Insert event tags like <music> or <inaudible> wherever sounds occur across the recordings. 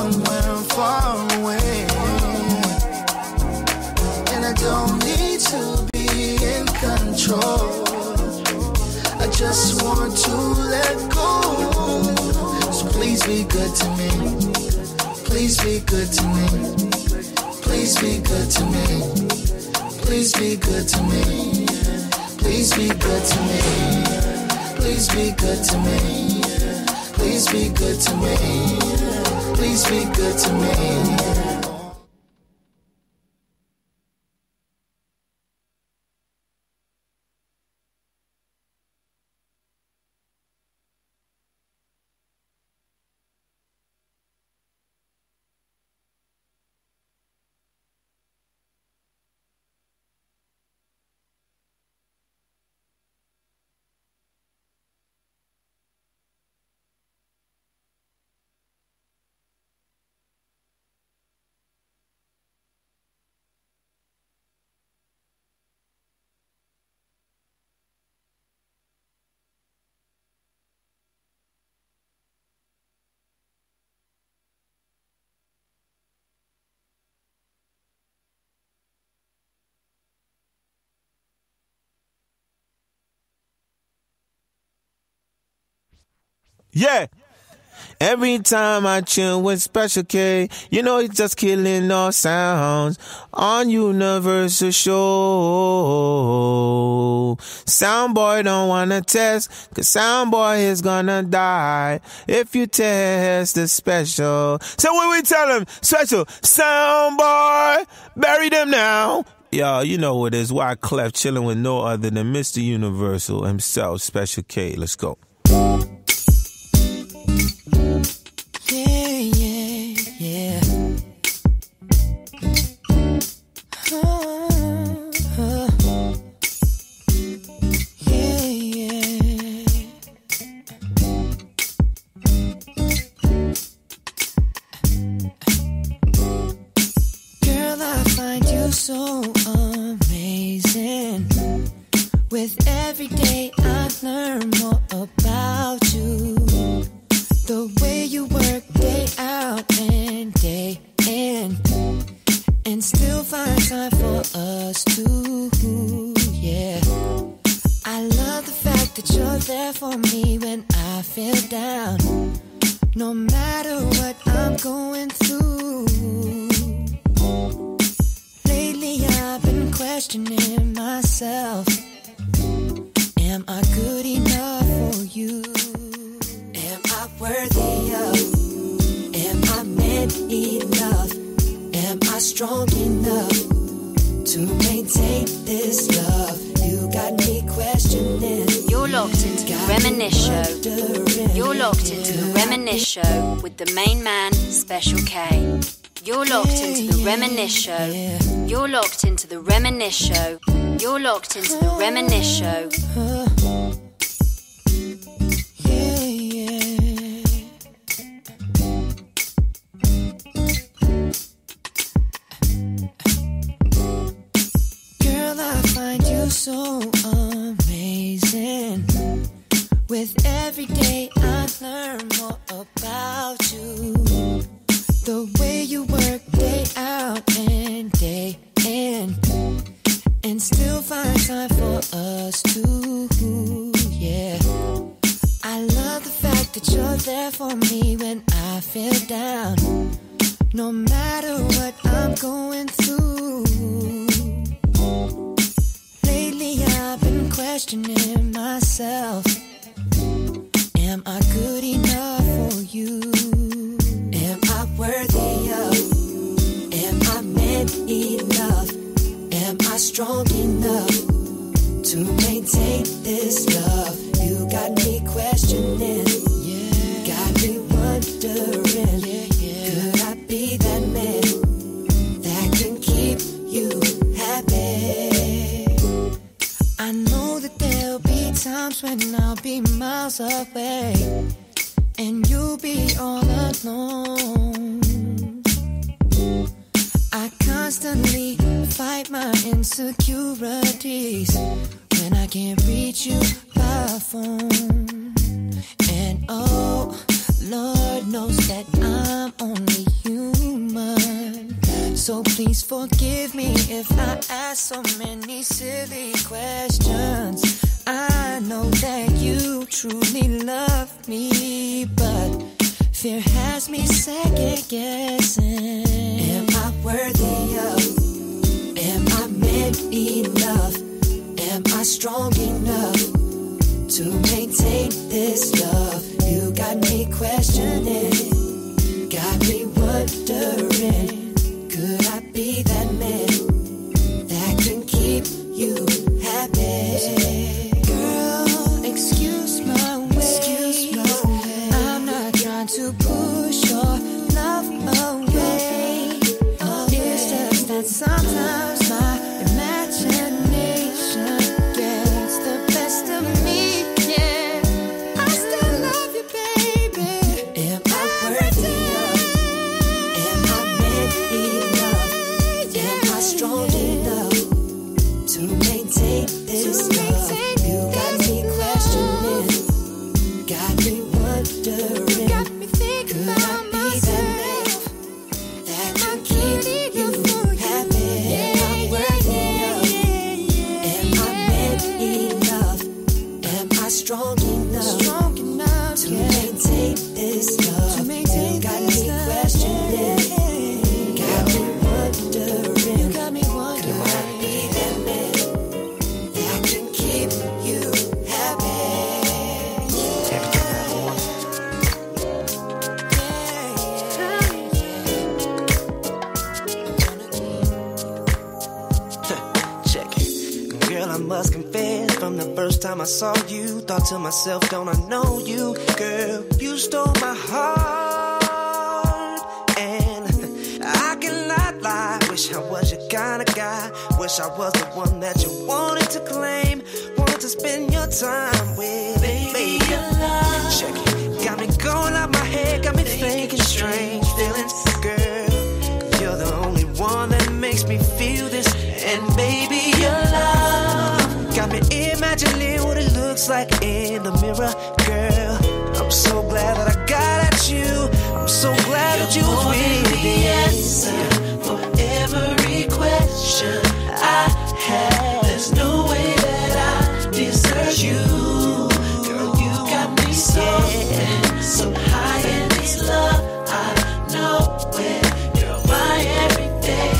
somewhere far away. And I don't need to be in control. I just want to let go. So please be good to me. Please be good to me. Please be good to me. Please be good to me. Please be good to me. Please be good to me. Please be good to me. Please be good to me. Yeah. Every time I chill with Special K, you know he's just killing all sounds on Universal Show. Soundboy don't wanna test, cause Soundboy is gonna die if you test the special. So when we tell him, special, Soundboy, bury them now. Y'all, you know what it is. Wyclef chilling with no other than Mr. Universal himself, Special K. Let's go. Am I good enough for you? Am I worthy of? Am I man enough? Am I strong enough to maintain this love? Miles away and you'll be all alone. I constantly fight my insecurities when I can't reach you by phone. And oh, Lord knows that I'm only human. So please forgive me if I ask so many silly questions. I know that you truly love me, but fear has me second guessing. Am I worthy of? Am I meant enough? Am I strong enough to maintain this love? You got me questioning, got me wondering, could I be that man that can keep you first time I saw you, thought to myself, don't I know you? Girl, you stole my heart. And <laughs> I cannot lie, wish I was your kind of guy. Wish I was the one that you wanted to claim, wanted to spend your time with. Baby, check it. Got me going out my head, got me thinking strange feelings. Girl, you're the only one that makes me feel this. And baby, your looks like in the mirror. Girl, I'm so glad that I got at you. I'm so glad that you was with me. The answer for every question I have. There's no way that I deserve you. Girl, you got me so, so high in this love. I know it. Girl, my everyday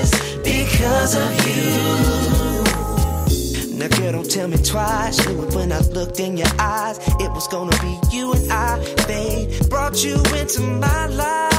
is because of you. Now, girl, don't tell me twice. Knew it when I looked in your eyes. It was gonna be you and I, babe. Brought you into my life.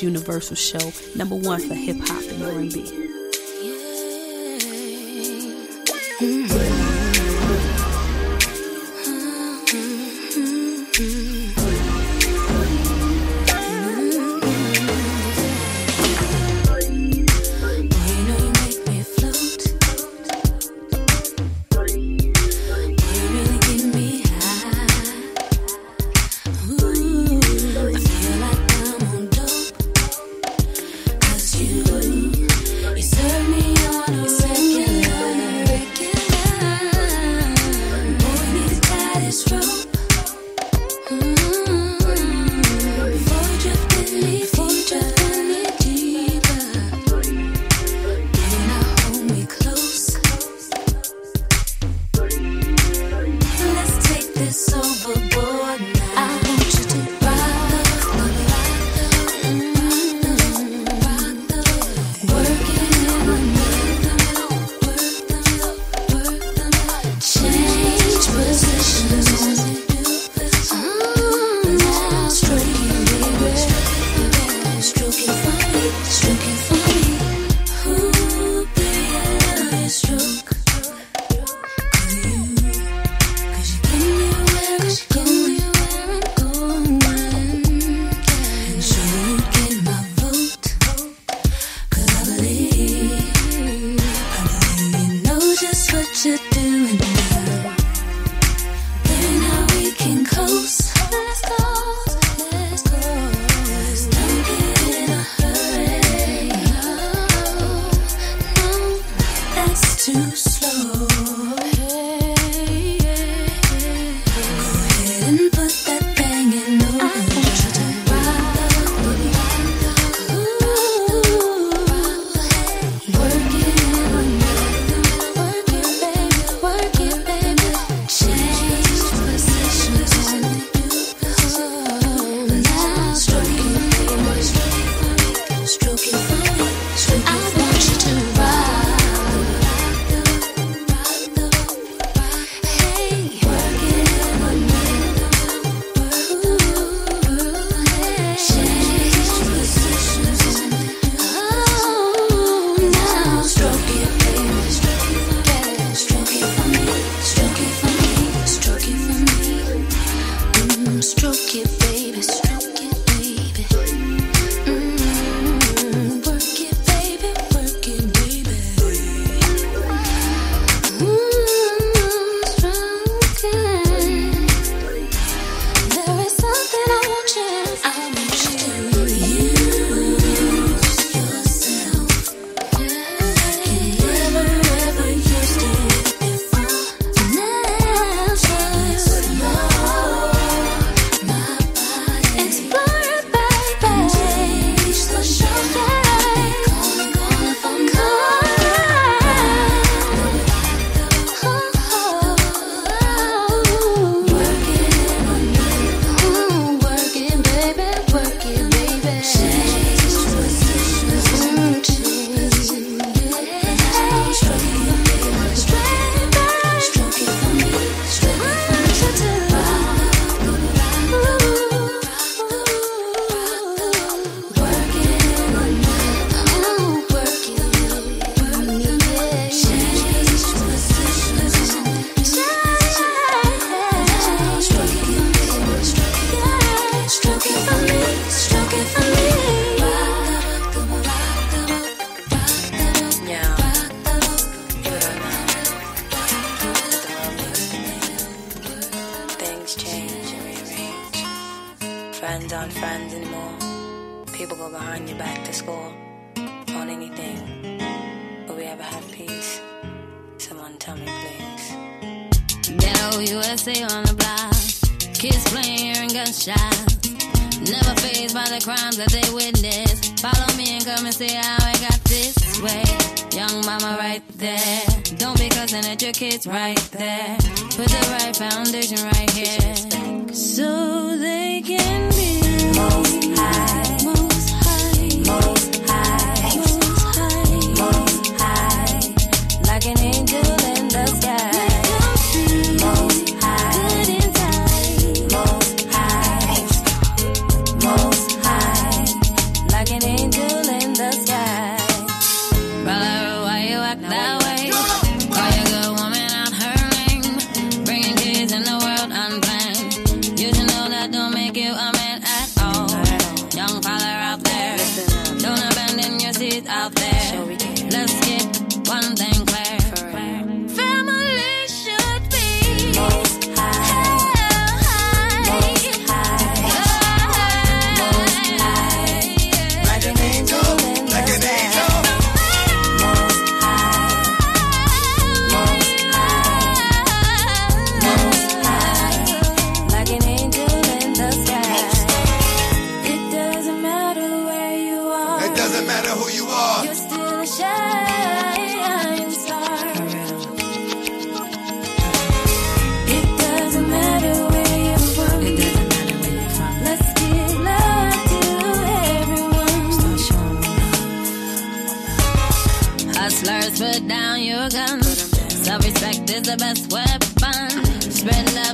Universal Show, number one for hip hop and R&B.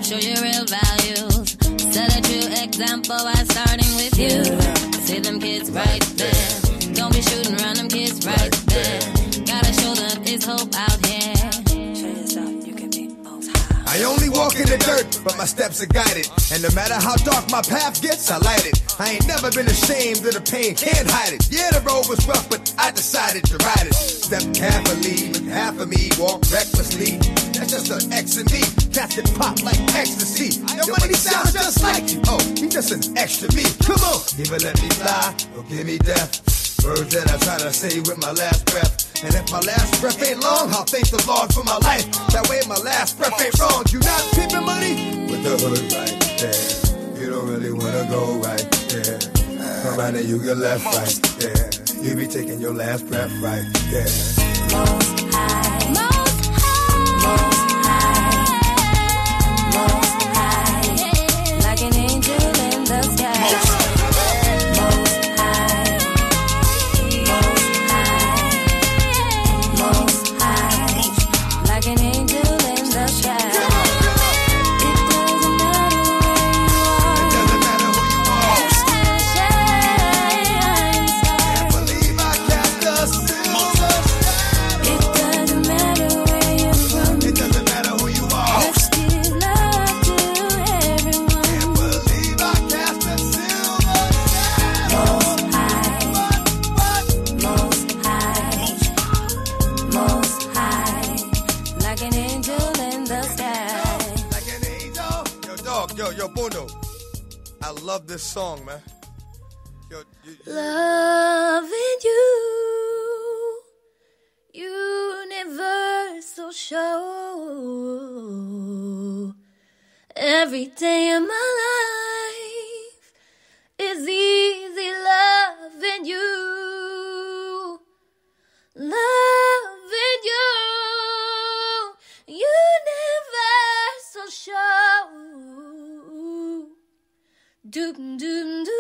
show your real values. Set a true example by starting with you. See them kids right there. Don't be shooting random kids right there. Gotta show them it's hope. I pain, can't hide it. Yeah, the road was rough, but I decided to ride it. step carefully, but half of me walk recklessly. That's just an X and me. Cats get pop like ecstasy. Money sounds just like you. Oh, he just an extra me. Come on, either let me fly or give me death. Words that I try to say with my last breath. And if my last breath ain't long, I'll thank the Lord for my life. That way my last breath ain't wrong. You not keeping money with the hood right there. You don't really wanna go right there. Come right and you get left right there. You be taking your last breath right there. Most high. Most high. Most this song, man. Yo, you, you- Loving you, universal show. Every day of my life is easy loving you. Doom, doom, doo.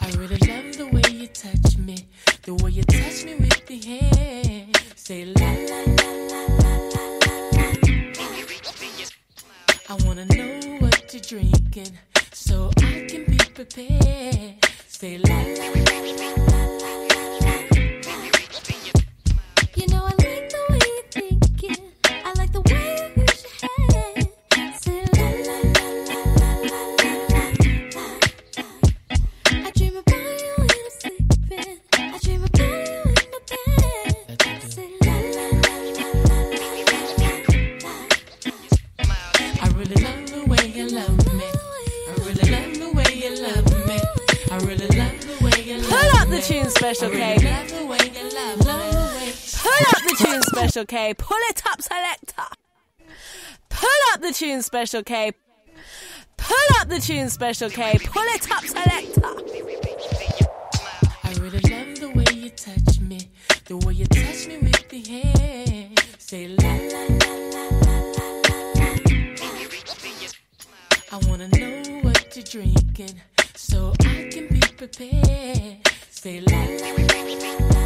I really love the way you touch me, the way you touch me with the hand. Say la la la la la la la. I wanna know what you're drinking, so I can be prepared. Say la la la la la la tune, Special K. Pull up the tune, Special K. Pull it up, selector. Pull up the tune, Special K. Pull up the tune, Special K. Pull it up, selector. I really love the way you touch me, the way you touch me with the hand. Say la la la. I wanna know what you're drinking, so I can be prepared feel like.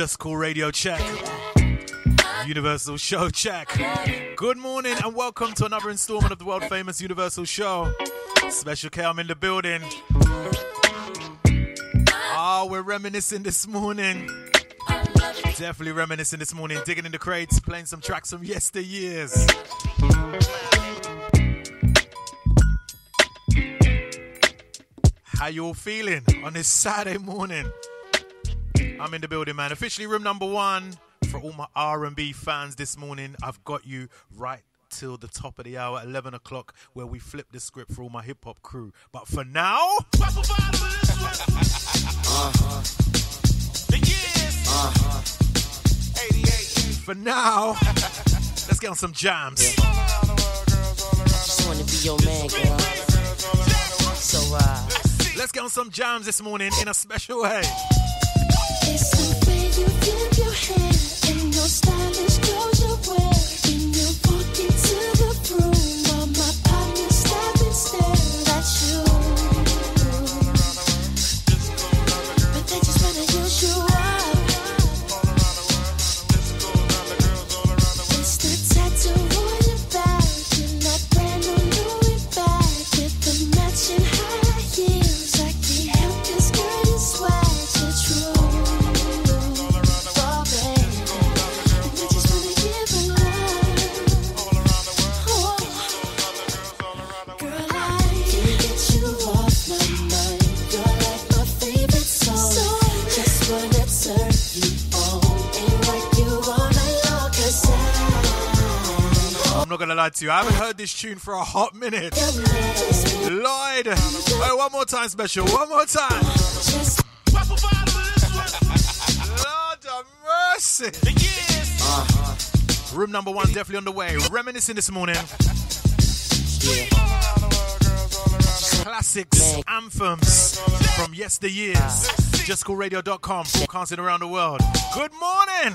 JusCool Radio check. Universal Show check. Good morning and welcome to another installment of the world famous Universal Show. Special K, I'm in the building. Ah, oh, we're reminiscing this morning. Definitely reminiscing this morning, digging in the crates, playing some tracks from yesteryears. How you all feeling on this Saturday morning? I'm in the building, man. Officially, room number one for all my R&B fans this morning. I've got you right till the top of the hour, 11 o'clock, where we flip the script for all my hip hop crew. But for now, uh-huh. uh-huh. For now, let's get on some jams. Just want to be your man. So, uh, let's get on some jams this morning in a special way. It's the way you dip your hand in your stylish clothes you wear. to. I haven't heard this tune for a hot minute. Lloyd. Oh, one more time, special. One more time. Lord of mercy. Uh-huh. Room number one definitely on the way. Reminiscing this morning. Classics, anthems from yesteryears. JusCoolRadio.com, broadcasting around the world. Good morning!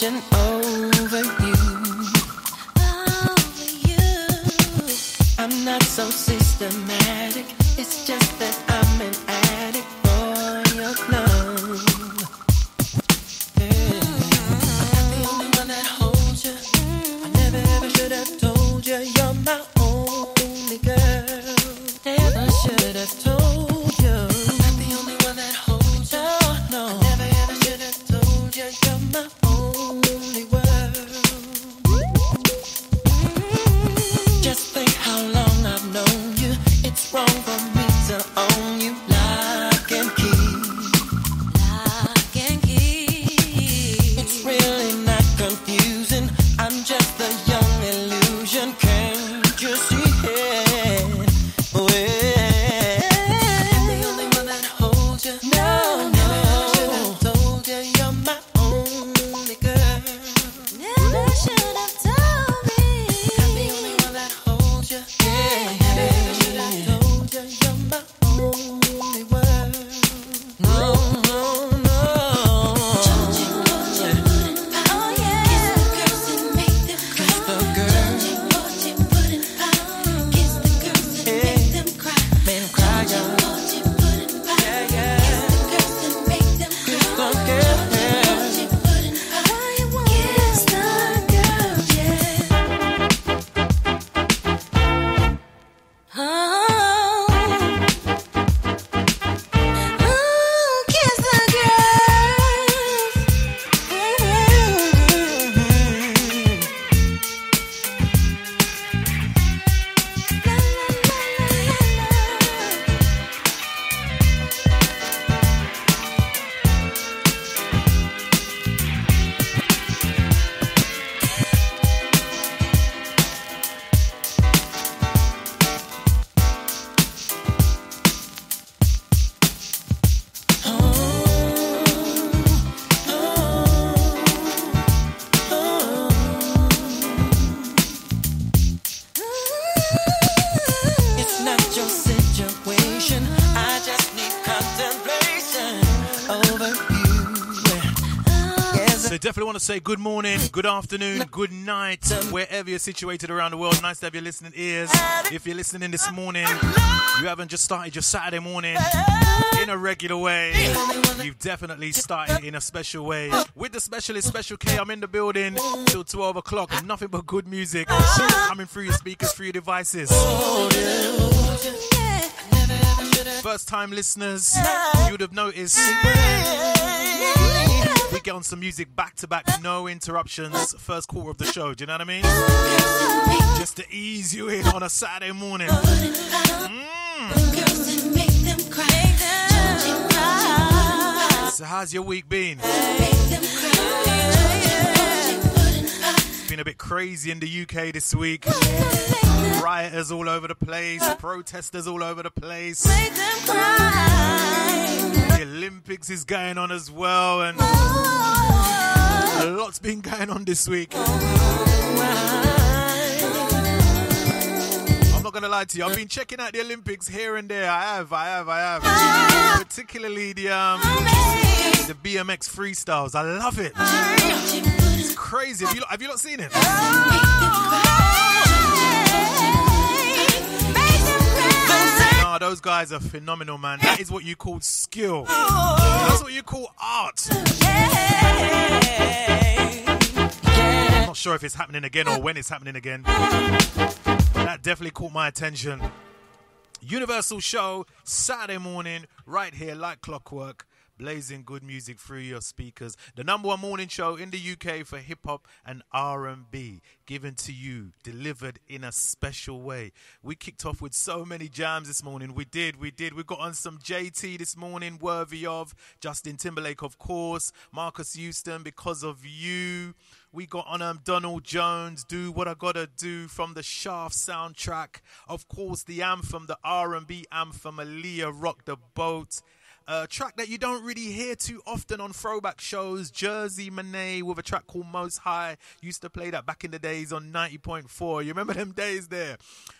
Contemplation to say good morning, good afternoon, good night, wherever you're situated around the world. Nice to have your listening ears. If you're listening this morning, you haven't just started your Saturday morning in a regular way. You've definitely started in a special way. With the specialist, Special K, I'm in the building till 12 o'clock. Nothing but good music coming through your speakers, through your devices. First time listeners, you would have noticed we get on some music back to back, no interruptions, first quarter of the show. Do you know what I mean? Just to ease you in on a Saturday morning. Mm. So, how's your week been? It's been a bit crazy in the UK this week. Rioters all over the place, protesters all over the place. Olympics is going on as well, and a lot's been going on this week. I'm not gonna lie to you. I've been checking out the Olympics here and there. I have, I have, I have. Particularly the um, the BMX freestyles. I love it. It's crazy. Have you, have you not seen it? Nah, those guys are phenomenal, man. That is what you call skill. That's what you call art. I'm not sure if it's happening again or when it's happening again. That definitely caught my attention. Universal Show, Saturday morning, right here, like clockwork, blazing good music through your speakers. The number one morning show in the UK for hip hop and R&B, given to you, delivered in a special way. We kicked off with so many jams this morning. We did, we did. We got on some JT this morning, worthy of Justin Timberlake, of course, Marques Houston, because of you. We got on um, Donell Jones, "Do What I Gotta Do" from the Shaft soundtrack. Of course, the anthem, the R&B anthem, Aaliyah, "Rock the Boat." A track that you don't really hear too often on throwback shows. Jersey Monet with a track called Most High. Used to play that back in the days on 90.4. You remember them days there?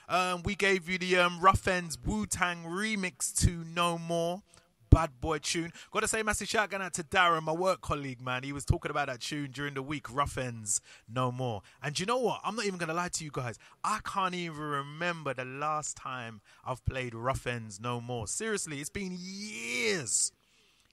Um, we gave you the um, Ruff Endz Wu Tang remix to No More. Bad boy tune. Got to say massive shout out to Darren, my work colleague, man. He was talking about that tune during the week, Ruff Endz No More. And you know what? I'm not even going to lie to you guys. I can't even remember the last time I've played Ruff Endz No More. Seriously, it's been years.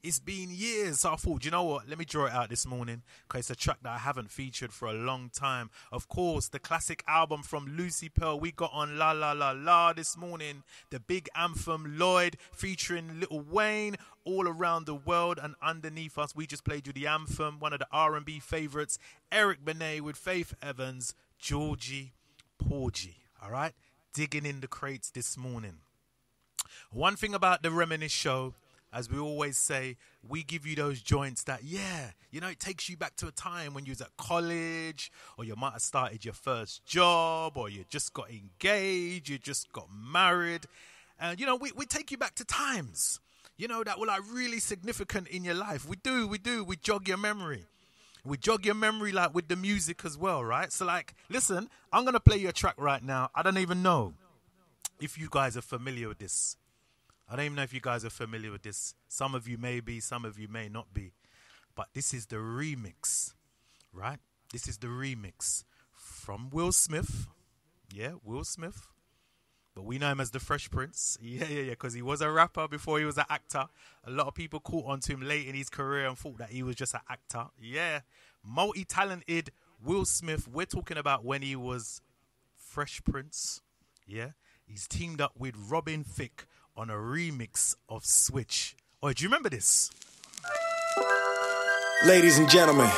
It's been years. So I thought, you know what? Let me draw it out this morning because it's a track that I haven't featured for a long time. Of course, the classic album from Lucy Pearl. We got on La La La La this morning. The big anthem Lloyd featuring Lil Wayne all around the world and underneath us. We just played you the anthem, one of the R&B favorites, Eric Benet with Faith Evans, Georgy Porgy. All right, digging in the crates this morning. One thing about the Reminisce show as we always say, we give you those joints that, yeah, you know, it takes you back to a time when you was at college, or you might have started your first job, or you just got engaged, you just got married. And, you know, we, we take you back to times, you know, that were like really significant in your life. We do, we do, we jog your memory. We jog your memory like with the music as well, right? So, like, listen, I'm going to play you a track right now. I don't even know if you guys are familiar with this. I don't even know if you guys are familiar with this. Some of you may be, some of you may not be. But this is the remix, right? This is the remix from Will Smith. Yeah, Will Smith. But we know him as the Fresh Prince. <laughs> Yeah, yeah, yeah, because he was a rapper before he was an actor. A lot of people caught on to him late in his career and thought that he was just an actor. Yeah, multi talented Will Smith. We're talking about when he was Fresh Prince. Yeah, he's teamed up with Robin Thicke on a remix of Switch. Oh, do you remember this? Ladies and gentlemen,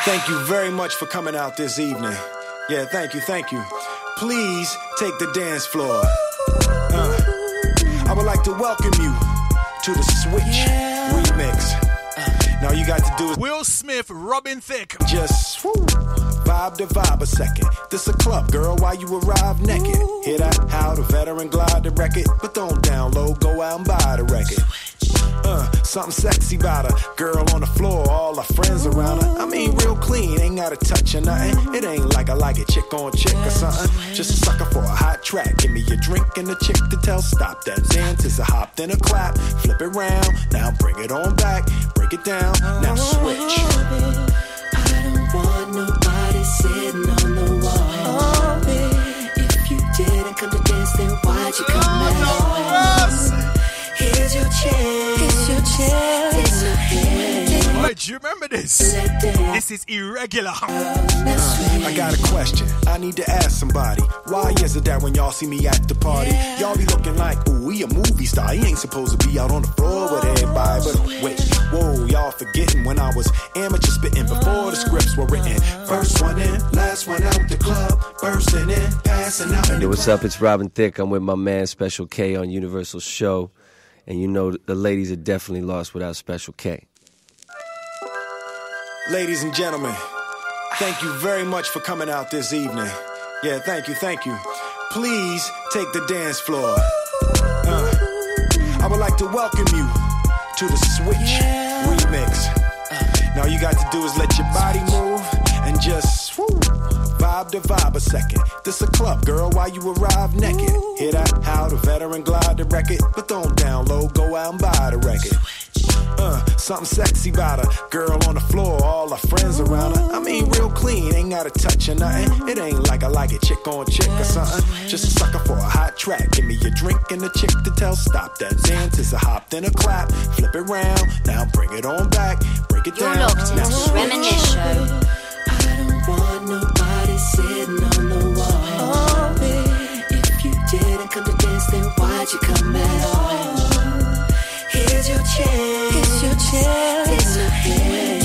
thank you very much for coming out this evening. Yeah, thank you, thank you. Please take the dance floor. Uh, I would like to welcome you to the Switch remix. Now you got to do is Will Smith, Robin Thicke. just woo, vibe to vibe a second. This a club, girl. Why you arrive naked? Hear that? How the veteran glide the record, but don't download. Go out and buy the record. Uh, something sexy about her. Girl on the floor, all her friends around her. I mean, real clean, ain't got a touch or nothing. It ain't like I like it, chick on chick or something. Just a sucker for a hot track. Give me a drink and a chick to tell. Stop that dance, is a hop, then a clap. Flip it round, now bring it on back. Break it down, now switch. I don't want nobody sitting on the wall. Oh, If you didn't come to dance, then why'd you come chance. Here's your chance. Take my hand. Take my do you remember this? This is irregular. I got a question. I need to ask somebody. Why is it that when y'all see me at the party, y'all be looking like, ooh, he a movie star. He ain't supposed to be out on the floor with everybody. But wait, whoa, y'all forgetting when I was amateur spitting before the scripts were written. First one in, last one out the club, bursting in, passing out. in Yo, what's up? It's Robin Thicke. I'm with my man Special K on Universal Show. And you know, the ladies are definitely lost without Special K. Ladies and gentlemen, thank you very much for coming out this evening. Yeah, thank you, thank you. Please take the dance floor. Uh, I would like to welcome you to the Switch remix. Now you got to do is let your body move and just woo, vibe to vibe a second. This a club, girl. Why you arrive naked? Hear that? How the veteran glide the record, but don't download. Go out and buy the record. Uh, something sexy about her. Girl on the floor, all her friends around her. I mean, real clean, ain't got a touch or nothing. It ain't like I like it, chick on chick or something. Just a sucker for a hot track. Give me a drink and a chick to tell. Stop that dance, is a hop, then a clap. Flip it round, now bring it on back. Break it down. locked now. Reminisce Show. I don't want nobody sitting on the wall. If you didn't come to dance, then why'd you come at all? Here's your chance. Here's your chance. Take my hand.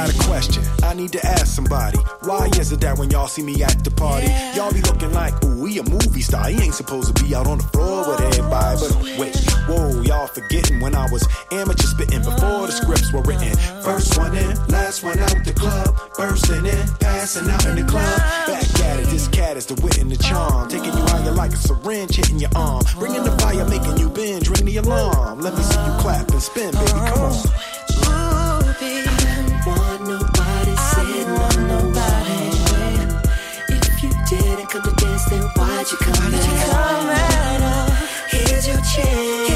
Got a question. I need to ask somebody. Why is it that when y'all see me at the party, y'all be looking like, ooh, he a movie star. He ain't supposed to be out on the floor with oh, everybody. But wait, whoa, y'all forgetting when I was amateur spitting before the scripts were written. Oh. First one in, last one out the club. Bursting in, passing out in the club. Back at it, this cat is the wit and the charm. Taking you out, you like a syringe hitting your arm. Bringing the fire, making you binge, ring the alarm. Let me see you clap and spin, baby, come oh, on. Why'd you come at all? Here's your chance.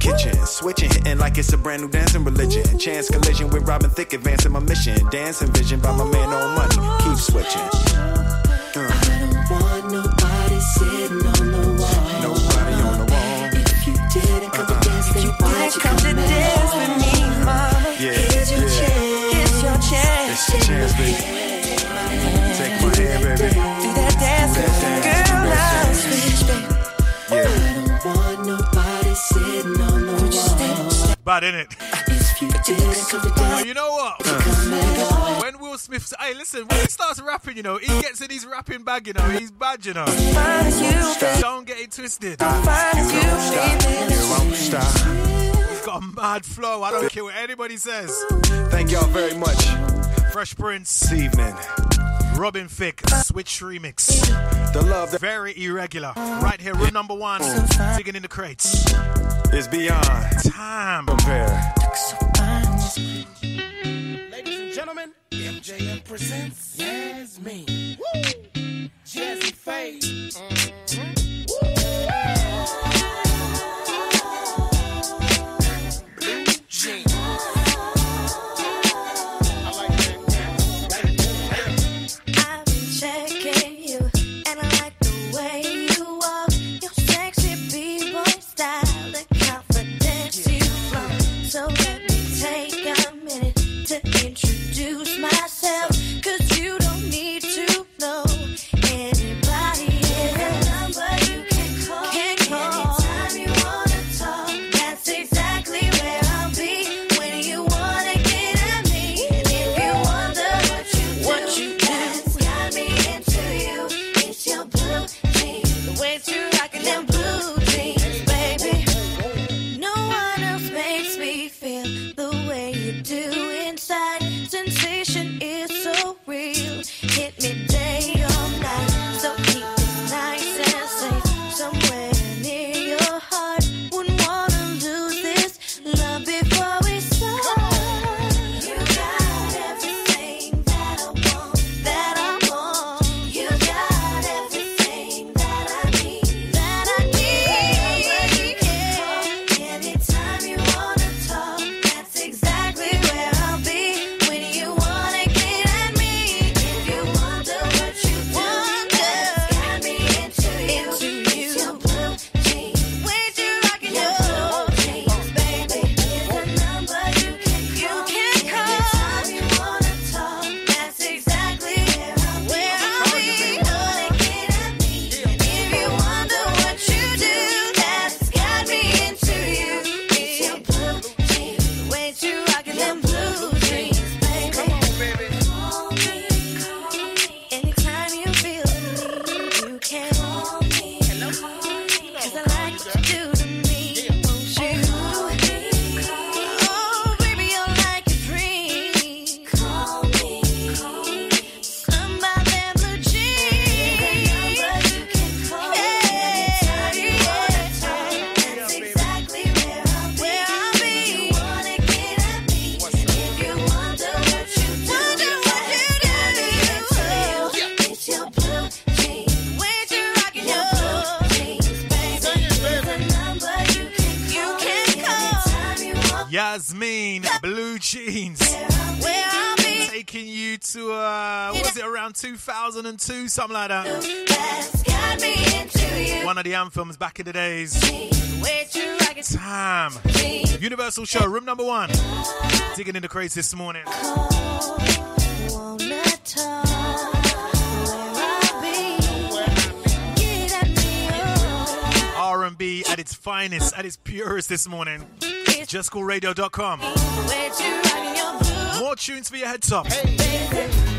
kitchen. Switching, hitting like it's a brand new dancing religion. Chance collision with Robin Thicke, advancing my mission. Dancing vision by my man on money. Keep switching. Uh. I don't want nobody sitting on the wall. Nobody on the wall. If you didn't uh-uh. come to dance, then you come, come to dance with me, my. Yeah. bad, isn't it? Well, you know what? When Will Smith, hey, listen, when he starts rapping, you know, he gets in his rapping bag, you know, he's bad, you know. Don't get it twisted. He's got a mad flow. I don't care what anybody says. Thank y'all very much. Fresh Prince. This evening. Robin Thicke Switch Remix. The love that very irregular. Right here, room number one, mm. digging in the crates. It's beyond time compare. Ladies and gentlemen, MJM presents Yasmin. Woo! Jazzy Face. Mm. 2002, something like that. One of the anthems back in the days. Time. Universal Show, room number one. Digging in the crates this morning. R&B at its finest, at its purest this morning. JusCoolRadio.com. More tunes for your heads up. Hey.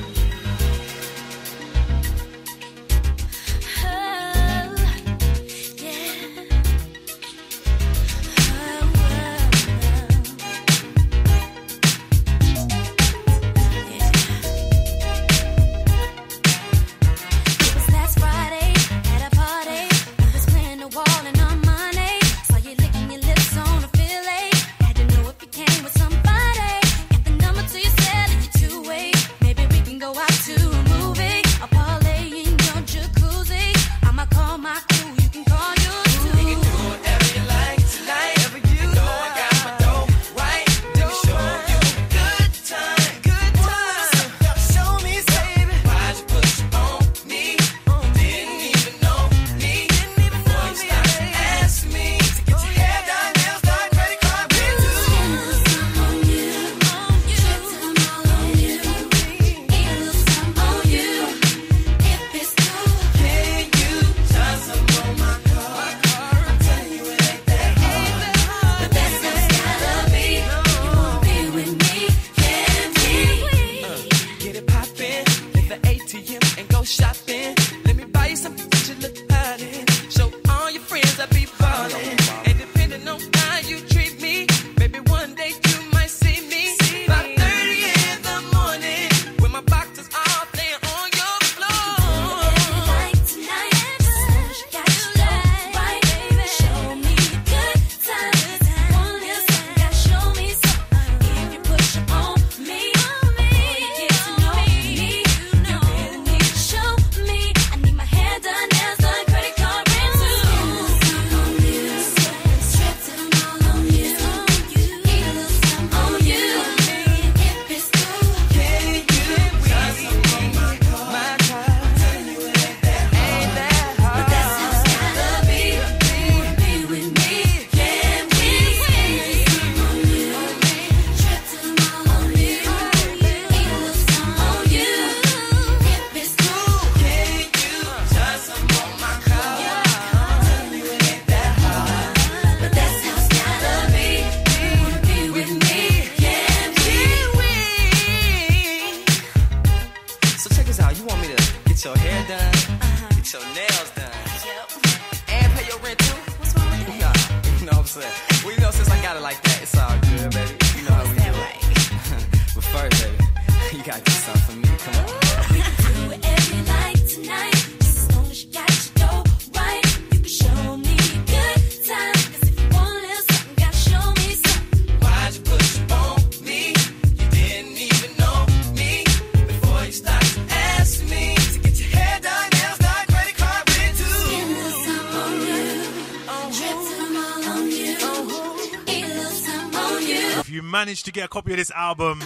You manage to get a copy of this album,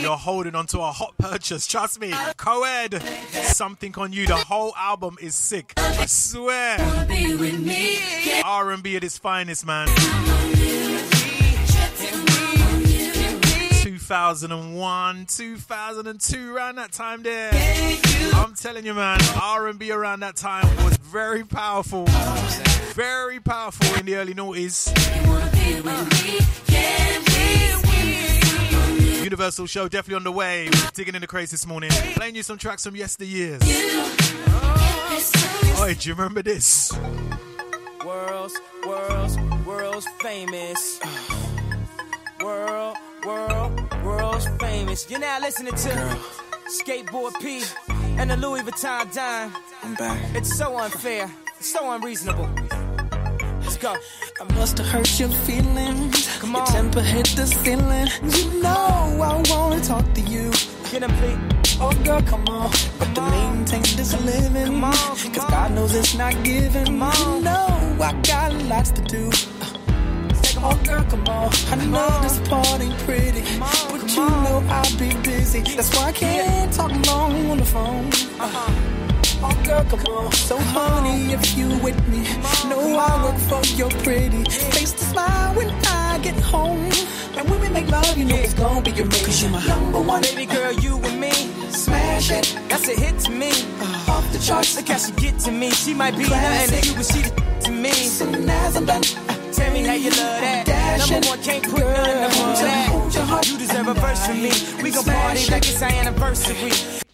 you're holding on to a hot purchase. Trust me, co-ed, something on you. The whole album is sick. I swear. R&B at its finest, man. 2001, 2002, around that time there. I'm telling you, man, R&B around that time was very powerful. Very powerful in the early noughties. Universal show definitely on the way. We're digging in the craze this morning. Playing you some tracks from yesteryears. Oh, do you remember this? World's, world's, world's famous. World, world, world's famous. You're now listening to Skateboard P and the Louis Vuitton Don. I'm back. It's so unfair, it's so unreasonable. Let's go. I must have hurt your feelings. Come on. Your temper hit the ceiling. You know I wanna talk to you. Get him, please. Oh girl, come on. But to maintain this living. Come on, come Cause on. God knows it's not giving. Come on. You know I got lots to do. Oh girl, come on. I know this part ain't pretty. But you know I'll be busy. That's why I can't talk long on the phone. Uh-huh. Oh girl, come on. So honey, if you with me, know I work for your pretty face to smile when I get home. And when we make love, you know it's gonna be your Cause you're my number one. Baby girl, you and me. Smash it. That's a hit to me. Uh-huh. Off the charts. Look how she get to me. She might be Classic. nothing to you, but she the to me. Soon as I'm done, uh, Tell me how you love that. Dash Number one, can't put none of that. You deserve a verse from me. We gon' party like it's our anniversary.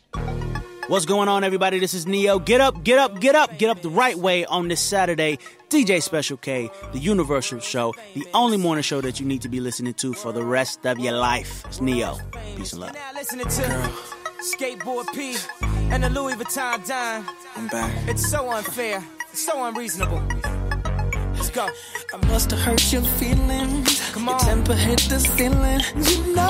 What's going on, everybody? This is Ne-Yo. Get up, get up, get up, get up the right way on this Saturday. DJ Special K, the Universal Show, the only morning show that you need to be listening to for the rest of your life. It's Ne-Yo. Peace and love. Now listening to Skateboard P and the Louis Vuitton Don. I'm back. It's so unfair, it's so unreasonable. Let's go. I must have hurt your feelings. Come Your temper hit the ceiling. You know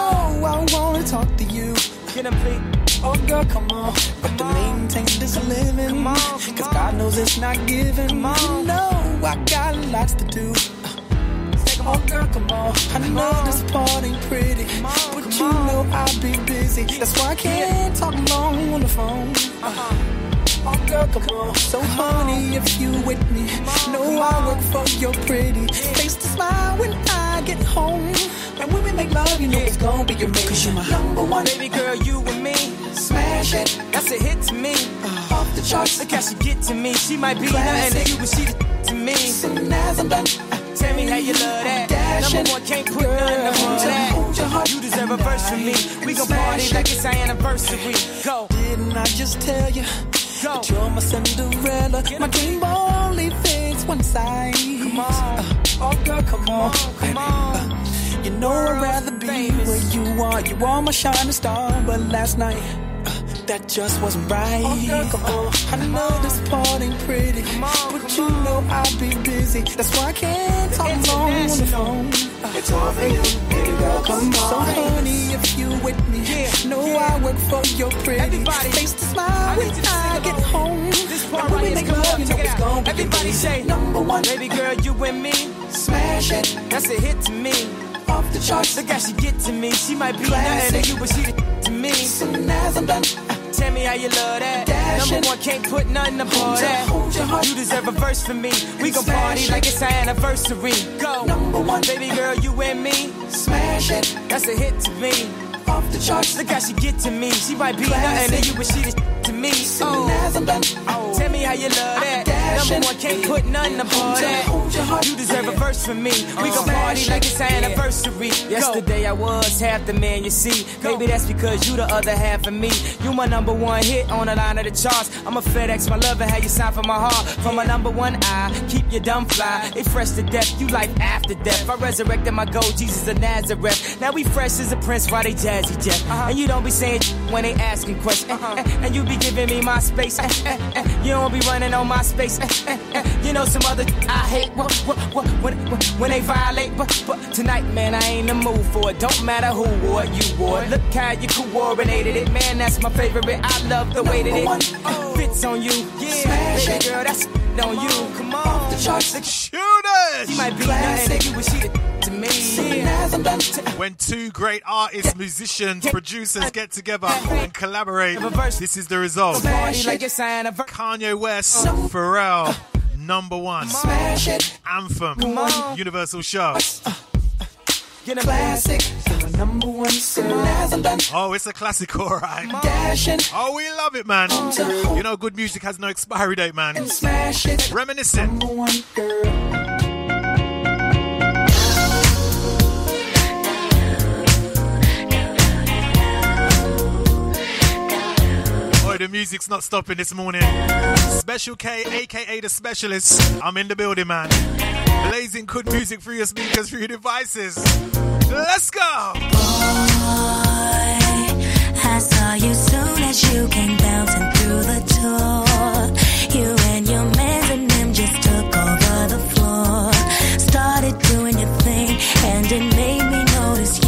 I wanna talk to you. Get him, please. Oh girl, come on. But to maintain this living. Come on, come Cause. God knows it's not. Come on. You know I got lots to do. Oh girl, come on. I know this part ain't pretty. But you know I'll be busy. That's why I can't talk long on the phone. Uh-huh. Oh girl, come on. So honey, if you with me, know I work for your pretty face to smile when I get home. And when we make love, you know it's gonna be your Cause you're my number one. Baby girl, you and me. Smash it. That's a hit to me. Uh. Off the charts. Look how she get to me. She might be nothing to you, but she to me. Soon as I'm done, uh, Tell me how you love that. Dash Number it. one, can't put Girl, none of hold your- that. heart You deserve a verse from me. We gon' party Smash like it's our anniversary. Go, didn't I just tell you? go. That you're my Cinderella. My dream only fits one side. Come on. Uh, oh girl, come on. Come on. You know I'd rather be famous. where you are. You are my shining star, but last night. That just wasn't right. Oh, come on. Oh, I know this part ain't pretty, but you know I'll be busy. That's why I can't talk long on the phone. It's all for you, baby girl. Come on. So honey, if you with me, Yeah. know I work for your pretty Everybody. face to smile when I get home. This part right here, come on, check it out. Everybody say, number one. Baby girl, you and me. Smash it That's a hit to me. off the charts. Look how she get to me. She might be nothing to you, but she to me. Soon as I'm done, Tell me how you love that. Dash Number one, can't put nothing above that. hold your heart. You deserve a verse from me. We gon' party it. like it's our anniversary. Go, number one. baby girl, you and me. Smash it That's a hit to me. Off the charts. Look how she get to me. She might be nothing to you, but she the to me. Oh, tell me how you love that. Number one can't put nothing above that. You deserve a verse from me. We gon' party like it's our anniversary. Yesterday I was half the man you see. Maybe that's because you the other half of me. You my number one hit on the line of the charts. I'm a FedEx, my love, and how you sign for my heart. From my number one eye, keep your dumb fly. They fresh to death, you life after death. I resurrected my gold, Jesus of Nazareth. Now we fresh as a prince, why they jazzy jet? And you don't be saying when they asking questions. Eh, eh, and you be giving me my space. Eh, you don't be running on my space. You know some other I hate what, what, what, when, when, when they violate. But, but tonight, man, I ain't in the mood for it. Don't matter who wore it, you wore it. Look how you coordinated it, man. That's my favorite. I love the way that it uh, <laughs> fits on you. Yeah, baby girl, that's on you. Come on, the charts. Shooters! You might be nothing, you was she to me. When two great artists, musicians, producers get together and collaborate, this is the result. Kanye West, Pharrell, number one. Anthem, Universal Show. Classic. Oh, it's a classic, alright. Oh, we love it, man. You know, good music has no expiry date, man. Reminiscent. Boy, the music's not stopping this morning. Special K, aka the specialist. I'm in the building, man. Blazing good music through your speakers, through your devices. Let's go! Boy, I saw you soon as you came bouncing through the door. You and your mans and them just took over the floor. Started doing your thing, and it made me notice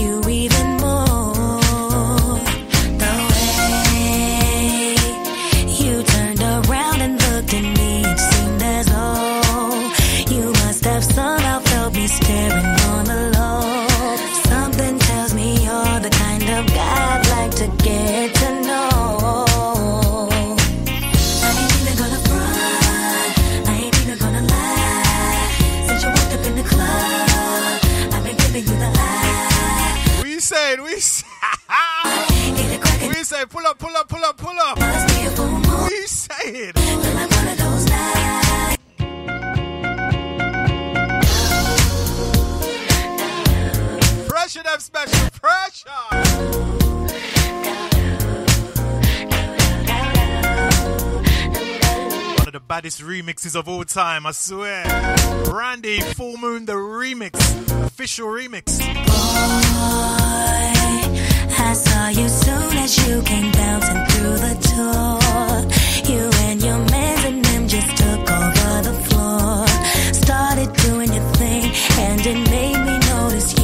eye. We saying, we say, pull up, pull up, pull up, pull up. We saying. Pressure them special, pressure. One of the baddest remixes of all time, I swear. Brandy, Full Moon, the remix, official remix. Boy, I saw you soon as you came bouncing through the door. You and your mans and them just took over the floor. Started doing your thing, and it made me notice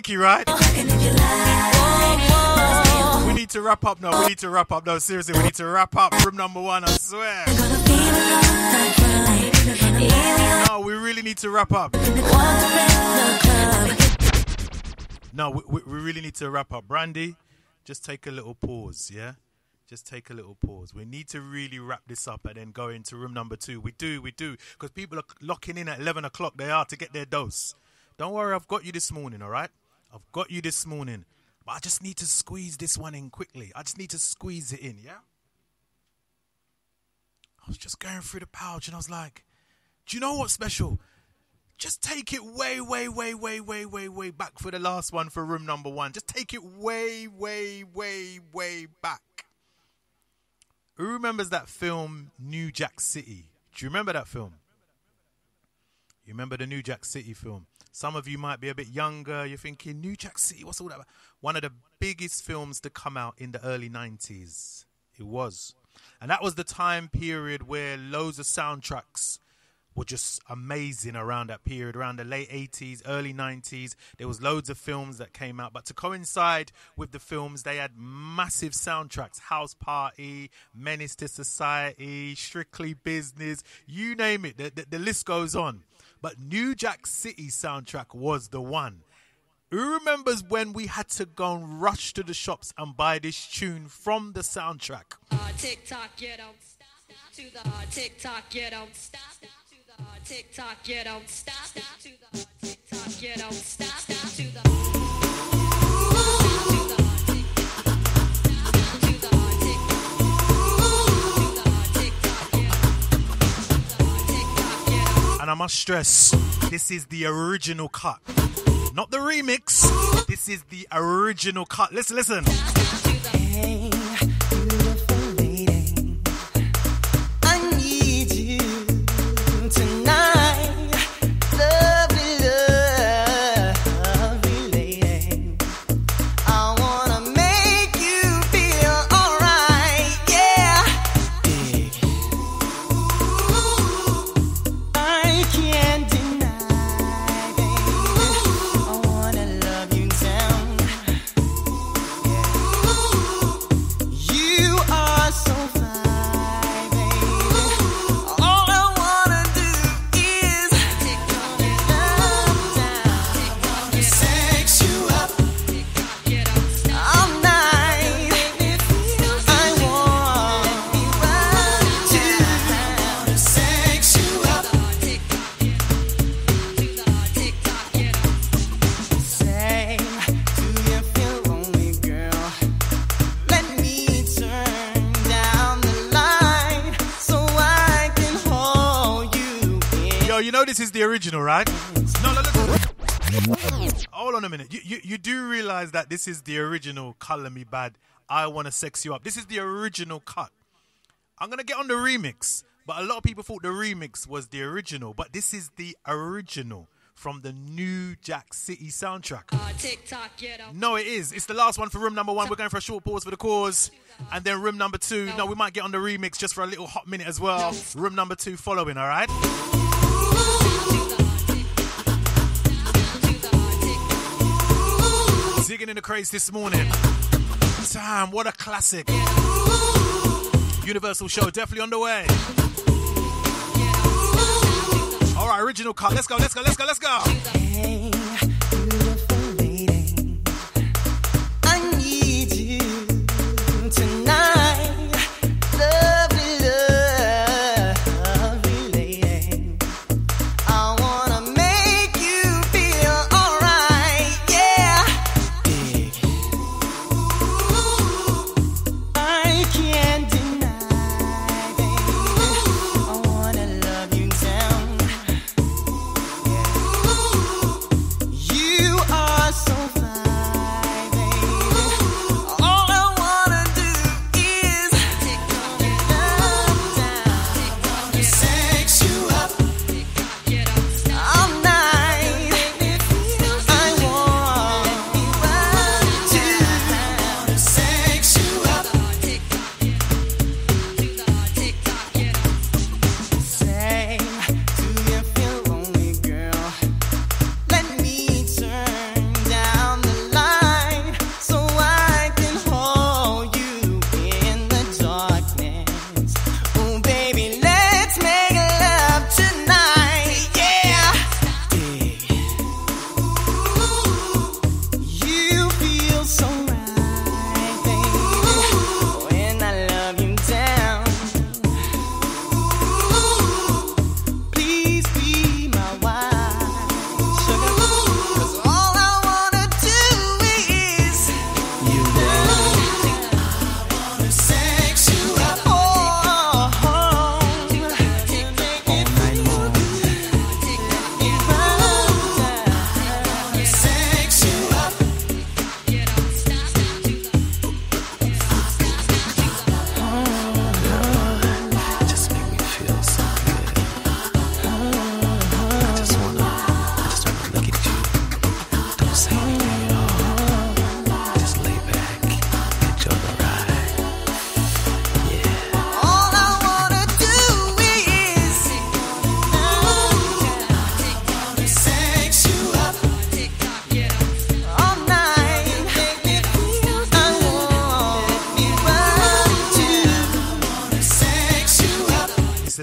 sticky, right? We need to wrap up now. We need to wrap up. No, seriously, we need to wrap up. Room number one, I swear. No, we really need to wrap up. No, we, we, we really need to wrap up. Brandy, just take a little pause, yeah? Just take a little pause. We need to really wrap this up and then go into room number two. We do, we do. Because people are locking in at 11 o'clock. They are to get their dose. Don't worry, I've got you this morning, all right? I've got you this morning. But I just need to squeeze this one in quickly. I just need to squeeze it in, yeah? I was just going through the pouch and I was like, do you know what's special? Just take it way, way, way, way, way, way, way back for the last one for room number one. Just take it way, way, way, way back. Who remembers that film New Jack City? Do you remember that film? You remember the New Jack City film? Some of you might be a bit younger. You're thinking, New Jack City, what's all that about? One of the biggest films to come out in the early 90s. It was. And that was the time period where loads of soundtracks were just amazing around that period, around the late 80s, early 90s. There was loads of films that came out, but to coincide with the films, they had massive soundtracks: House Party, Menace to Society, Strictly Business, you name it. The, the, the list goes on. But New Jack City soundtrack was the one. Who remembers when we had to go and rush to the shops and buy this tune from the soundtrack? Uh, tick tock, you don't stop. To the uh, tick tock, you don't stop. To the uh, tick tock, you don't stop. To the uh, tick tock, you don't stop. To the I must stress, this is the original cut. Not the remix. This is the original cut. Listen, listen. I the original, right? No, no, look. Hold on a minute. You, you, you do realize that this is the original Color Me Badd, I Want to Sex You Up. This is the original cut. I'm going to get on the remix, but a lot of people thought the remix was the original, but this is the original from the New Jack City soundtrack. uh, tick tock, you don't No, it is. It's the last one for room number one. We're going for a short pause for the cause. And then room number two. No, we might get on the remix just for a little hot minute as well. Room number two following, all right? Digging in the crates this morning. Damn, what a classic. Universal show definitely on the way. All right, original cut. Let's go, let's go, let's go, let's go. I need you tonight.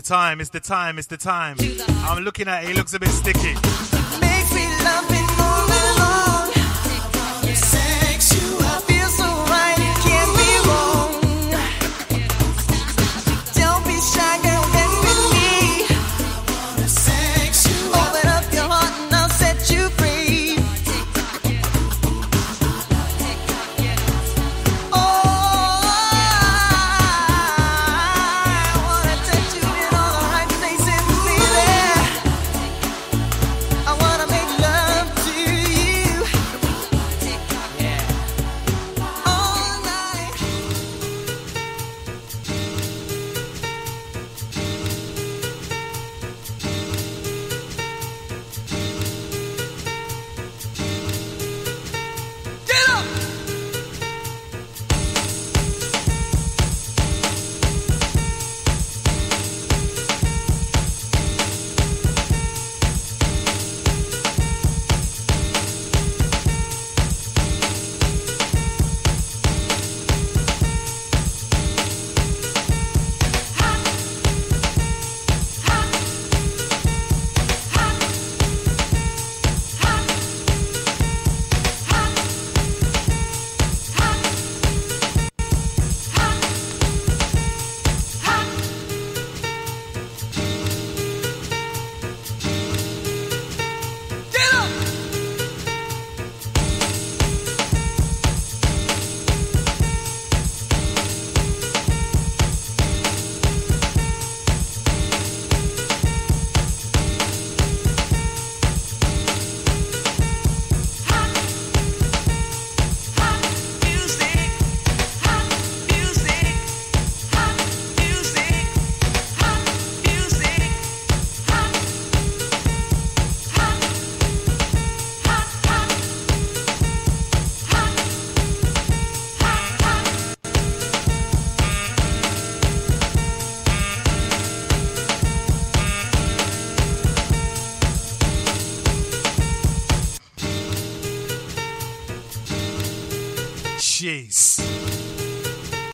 Time, it's the time, it's the time. I'm looking at it, it looks a bit sticky.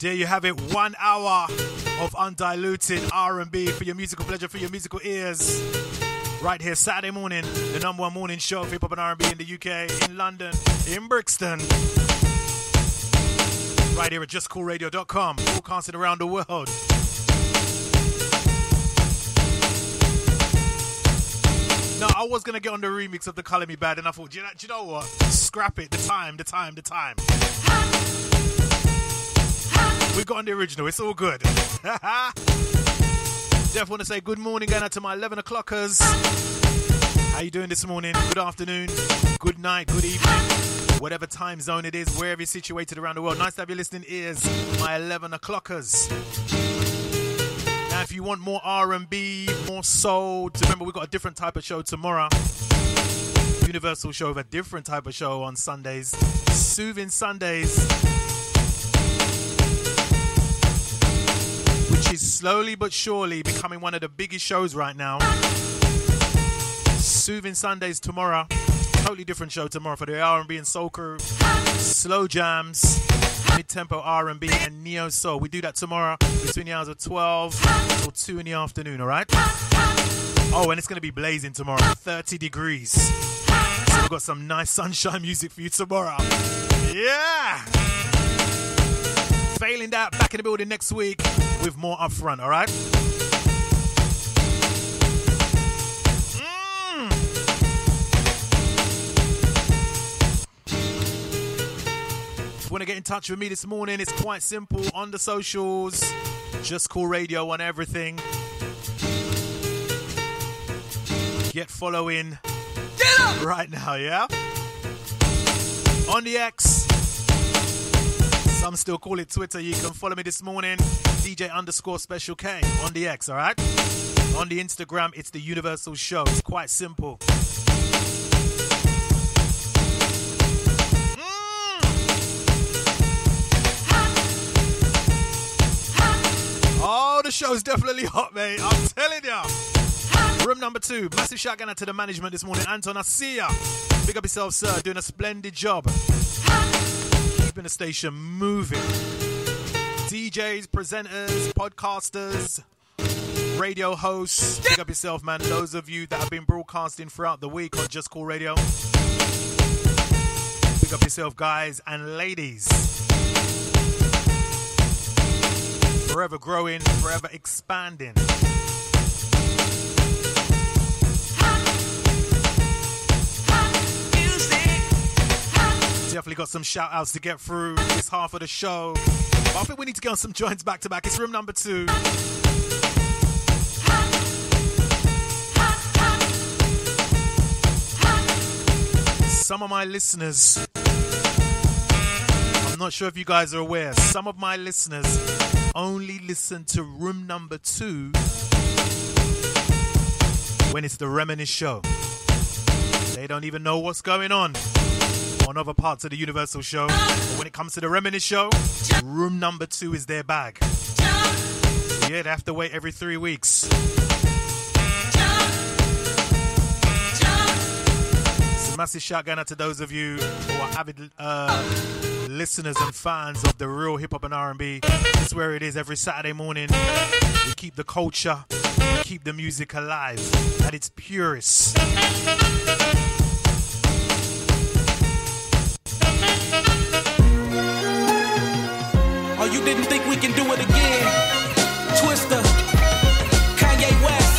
There you have it, one hour of undiluted R&B for your musical pleasure, for your musical ears. Right here, Saturday morning, the number one morning show of hip hop and R&B in the UK, in London, in Brixton. Right here at JusCoolRadio.com, broadcasting around the world. No, I was gonna get on the remix of the Color Me Badd, and I thought, do you do you know what? Scrap it. The time, the time, the time. We got on the original. It's all good. <laughs> Jeff, want to say good morning, going out to my 11 o'clockers. How you doing this morning? Good afternoon, good night, good evening, whatever time zone it is, wherever you're situated around the world. Nice to have you listening ears, my 11 o'clockers. Now, if you want more R&B, more soul, remember we've got a different type of show tomorrow. Universal show with a different type of show on Sundays. Soothing Sundays. Is slowly but surely becoming one of the biggest shows right now. Soothing Sundays tomorrow. Totally different show tomorrow for the R&B and soul crew. Slow jams, mid-tempo R&B and neo soul. We do that tomorrow between the hours of 12 till 2 in the afternoon, all right? Oh, and it's going to be blazing tomorrow. 30 degrees. So we've got some nice sunshine music for you tomorrow. Yeah! Failing that, back in the building next week with more upfront, all right? Mm. If want to get in touch with me this morning, it's quite simple. On the socials, JusCool Radio on everything. Get following get right now, yeah? On the X. Some still call it Twitter. You can follow me this morning, DJ underscore special K on the X, alright? On the Instagram, it's the Universal Show. It's quite simple. Mm. Oh, the show's definitely hot, mate. I'm telling ya. Room number two. Massive shout out to the management this morning. Anton, I see ya. Big up yourself, sir. Doing a splendid job. Keeping the station moving. DJs, presenters, podcasters, radio hosts. Pick up yourself, man. Those of you that have been broadcasting throughout the week on JusCool Radio. Pick up yourself, guys and ladies. Forever growing, forever expanding. Definitely got some shout outs to get through this half of the show. I think we need to get on some joints back to back. It's room number two. Some of my listeners, I'm not sure if you guys are aware, some of my listeners only listen to room number two when it's the Reminisce show. They don't even know what's going on on other parts of the Universal show. But when it comes to the Reminisce show, room number two is their bag. Yeah, they have to wait every three weeks. So massive shout out to those of you who are avid uh, listeners and fans of the real hip hop and R&B. This is where it is every Saturday morning. We keep the culture, we keep the music alive at its purest. You didn't think we can do it again? Twista, Kanye West,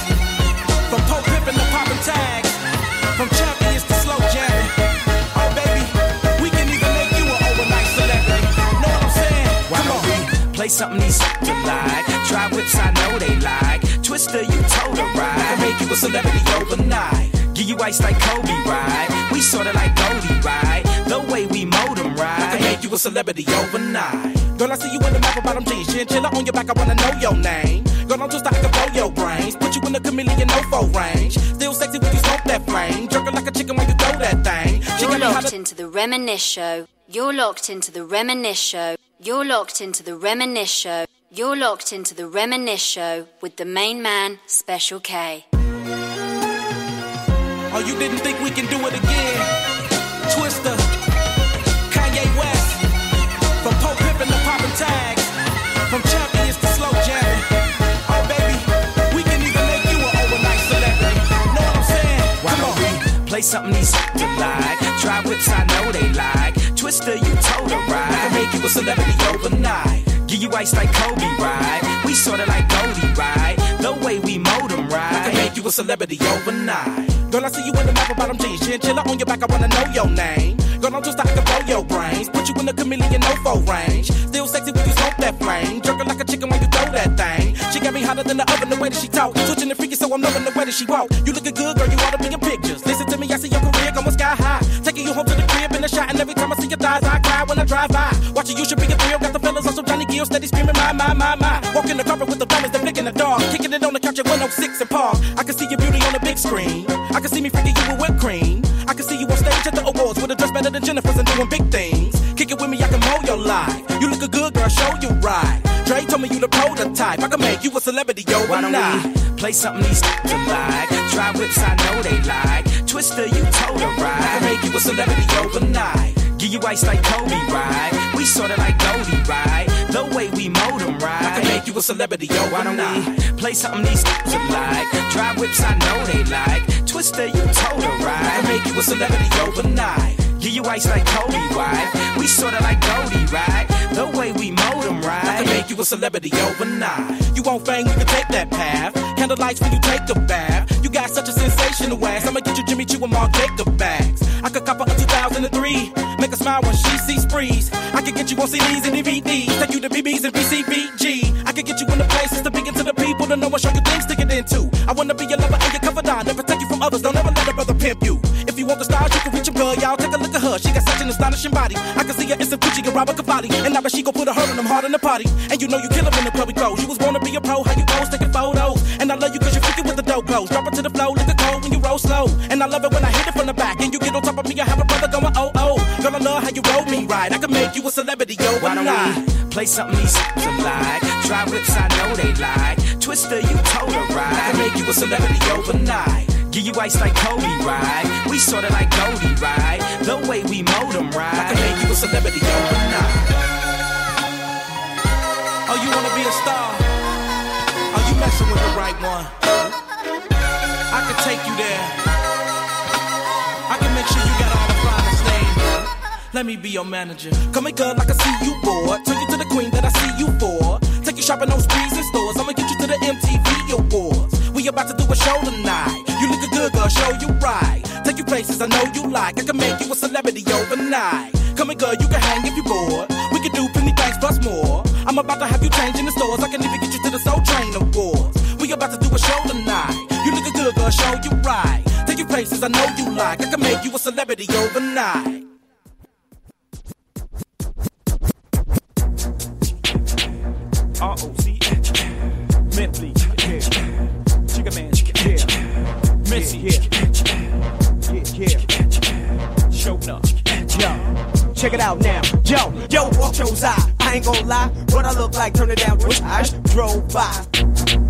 from Pope Pippin to poppin' tags, from champions to slow jamming. Oh, baby, we can even make you an overnight celebrity. Know what I'm saying? Why don't we play something these like? Try whips, I know they like. Twista, you told. I can make you a celebrity overnight. Give you ice like Kobe, right? We sorta like Goldie, right? The way we mold 'em, right? I can make you a celebrity overnight. Girl, I see you in the map bottom jeans, chinchilla on your back. I wanna know your name. Girl, I'm just I can blow your brains, put you in the chameleon no range. Still sexy when you smoke that flame, jerking like a chicken when you throw that thing. She You're locked hotter- into the Reminisce Show. You're locked into the Reminisce Show. You're locked into the Reminisce Show. You're locked into the Reminisce Show with the main man, Special K. Oh, you didn't think we can do it again? Twista, something these like? Try whips, I know they like. Twista, you told. I can make you a celebrity overnight. Give you ice like Kobe, right? We sorta like Goldie, right? The way we mold 'em, right? I can make you a celebrity overnight. Girl, I see you in the map bottom jeans, chinchilla on your back. I wanna know your name. Girl, I'm just I can blow your brains, put you in the chameleon no range. Still sexy when you smoke that flame, jerking like a chicken when you throw that hotter than the oven the way that she talk, switching the freaky so I'm loving the way that she walk. You looking good, girl. You ought to be in pictures. Listen to me, I see your career going sky high, taking you home to the crib in the shot, and every time I see your thighs, I cry when I drive by. Watching you should be a thrill. Got the fellas on some Johnny Gill, steady screaming my my my my. Walking the carpet with the diamonds, the flick in the dog, kicking it on the couch at 106 and Park. I can see your beauty on the big screen. I can see me freaking you with whipped cream. I can see you on stage at the awards with a dress better than Jennifer's and doing big things. Kick it with me, I can mold your life. You look a good girl, show you right. Dre told me you the prototype. I can make you a celebrity yo, Why don't overnight. play something these <laughs> to like? Try whips, I know they like. Twista, you told her right. I can make you a celebrity overnight. Give you ice like Kobe, right? We sorta like Goldie, right? The way we mold 'em, right? I can make you a celebrity yo, Why don't we play something these <laughs> to like? Try whips, I know they like. Twista, you told her I can make you a celebrity overnight. Give you ice like Kobe, right? We sorta like Goldie, right? The way we mold 'em, I right? I can make you a celebrity overnight. You want fame, you can take that path. Candlelights when you take a bath. You got such a sensational ass. I'ma get you Jimmy Choo and Marc Jacob bags. I could cop a 2003. Make her smile when she sees sprees. I could get you on CDs and DVDs. Take you to BBs and BCBG. I could get you in the places to begin to the people to know and show you things to get into. I wanna be your lover and your confidant. And protect you from others. Don't ever let a brother pimp you. You want the stars, you can reach a girl. Y'all take a look at her. She got such an astonishing body. I can see her in some Gucci and Robert Cavalli. And now that she gon' put a hurt on them hard in the party. And you know you kill her in the club we go. You was born to be a pro. How you pose, taking photos. And I love you cause you freaking with the dope clothes. Drop it to the flow, lick a cold when you roll slow. And I love it when I hit it from the back. And you get on top of me, I have a brother going oh oh. Girl, I love how you roll me right. I can make you a celebrity, yo, Why don't overnight. we play something these to like? Try whips, I know they like. Twista, you told her right. I can make you a celebrity overnight. Give you ice like Kobe, right? We sorta like Goldie, right? The way we mold 'em, I right? can make you a celebrity overnight. Oh, you wanna be a star? Are you messing with the right one? I can take you there. Let me be your manager. Come here, girl, like I see you bored. Take you to the queen that I see you for. Take you shopping on sprees and stores. I'ma get you to the MTV Awards. We about to do a show tonight. You lookin' good, girl, show you right. Take you places I know you like. I can make you a celebrity overnight. Come here, girl, you can hang if you bored. We can do plenty things plus more. I'm about to have you change in the stores. I can even get you to the Soul Train Awards. We about to do a show tonight. You lookin' good, girl, show you right. Take you places I know you like. I can make you a celebrity overnight. R-O-C Mentally, yeah man, yeah Missy, yeah Yeah, yeah Showing up Yo, check it out now. Yo, yo, watch your eye. I ain't gonna lie, what I look like, turn it down. I drove by.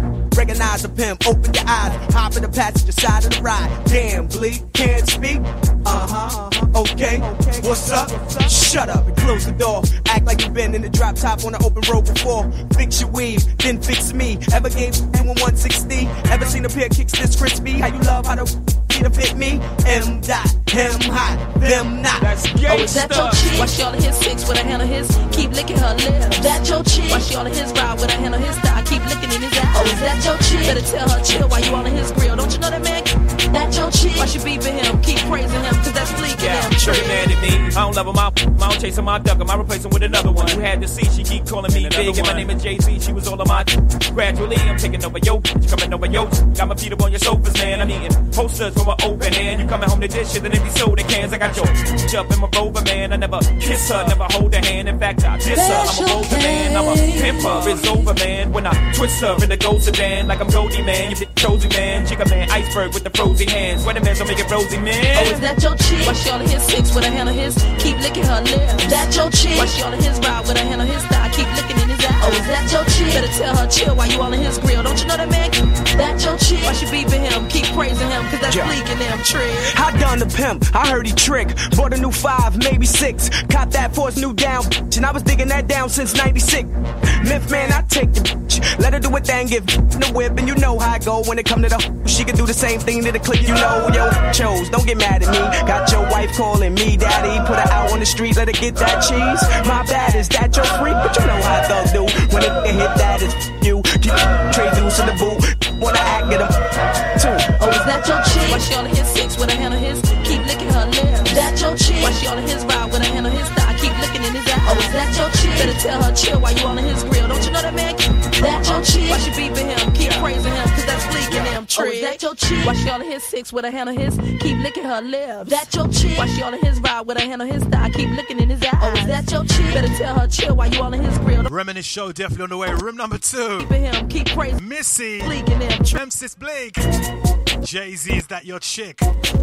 Recognize the pimp, open your eyes, hop in the passenger side of the ride. Damn, bleak, can't speak. Uh huh. Okay, what's up? Shut up and close the door. Act like you've been in the drop top on the open road before. Fix your weave, then fix me. Ever gave anyone 160? Ever seen a pair of kicks this crispy? How you love how to to fit me? M dot, him hot, them not. That's Oh, is that your chick? Why she all in his six with a hand on his? Keep licking her lips. That your chick? Why she all in his ride with a hand on his thigh? Keep licking in his oh, ass. Oh, is that your chick? Better tell her chill while you all in his grill. Don't you know that man? That your chick? Why she beeping him? Keep praising him, cause that's fleeking Yeah, him. Trey mad at me. I don't love him, I'm. I don't chase him, I duck him. I replace him with another one. You had to see, she keep calling me big, and my name is Jay Z. She was all of my. Gradually, I'm taking over yo, coming over yo. Got my feet up on your sofas, man. I'm eating posters from an open hand. You coming home to dishes and empty soda cans. I got your jump in my rover, man. I never kiss her, never hold her hand. In fact, I diss her. I'm a rover, man. I'm a pimper. It's over, man. When I twist her in the ghost sedan, like I'm Goldie, man. You big chosen, man. Chica, man. Iceberg with the frozen hands. Weather man, so make it rosy, man. Oh, is that your chick? Why she all his six with a hand on his? Keep licking her lips. That your chick? Why she all his ride with a hand on his thigh? Keep licking ass. Oh, is that your chick? Better tell her chill while you all in his grill. Don't you know that man? That your chick? Why she beeping him? Keep praising him, cause that's Yeah. fleeking him. Trick. I done the pimp, I heard he trick. Bought a new five, maybe six. Cop that for his new down, bitch, and I was digging that down since 96. Myth man, I take the bitch. Let her do a thing, give the whip, and you know how I go when it come to the. She can do the same thing to the click, you know. Yo, chose, don't get mad at me. Got your wife calling me daddy. Put her out on the street, let her get that cheese. My bad, is that your freak? But you know how thug do. When it hit that, it's you. Keep trade dudes in the boot. Wanna act, get 'em too. Oh, is that your chick? Why she all in his six with a hand on his? Keep licking her lips. That your chick? Why she all in his ride with a hand on his thigh? Keep licking in his ass. Oh, is that your chick? Better tell her chill while you all in his grill. Don't you know that man? That your chick? Why she beeping him? Keep praising him, cause that's fleeking him. Oh, is that your chick? Why she all in his six with a hand on his? Keep licking her lips. That your chick? Why she all in his ride with a hand on his thigh? Keep licking in his ass. Oh, is that your chick? Better tell her chill while you all in his grill. Reminisce show definitely on the way. Room number two. beeping him. Keep praising. Missy. Fleeking him. Memphis Bleek. Jay Z, is that your chick?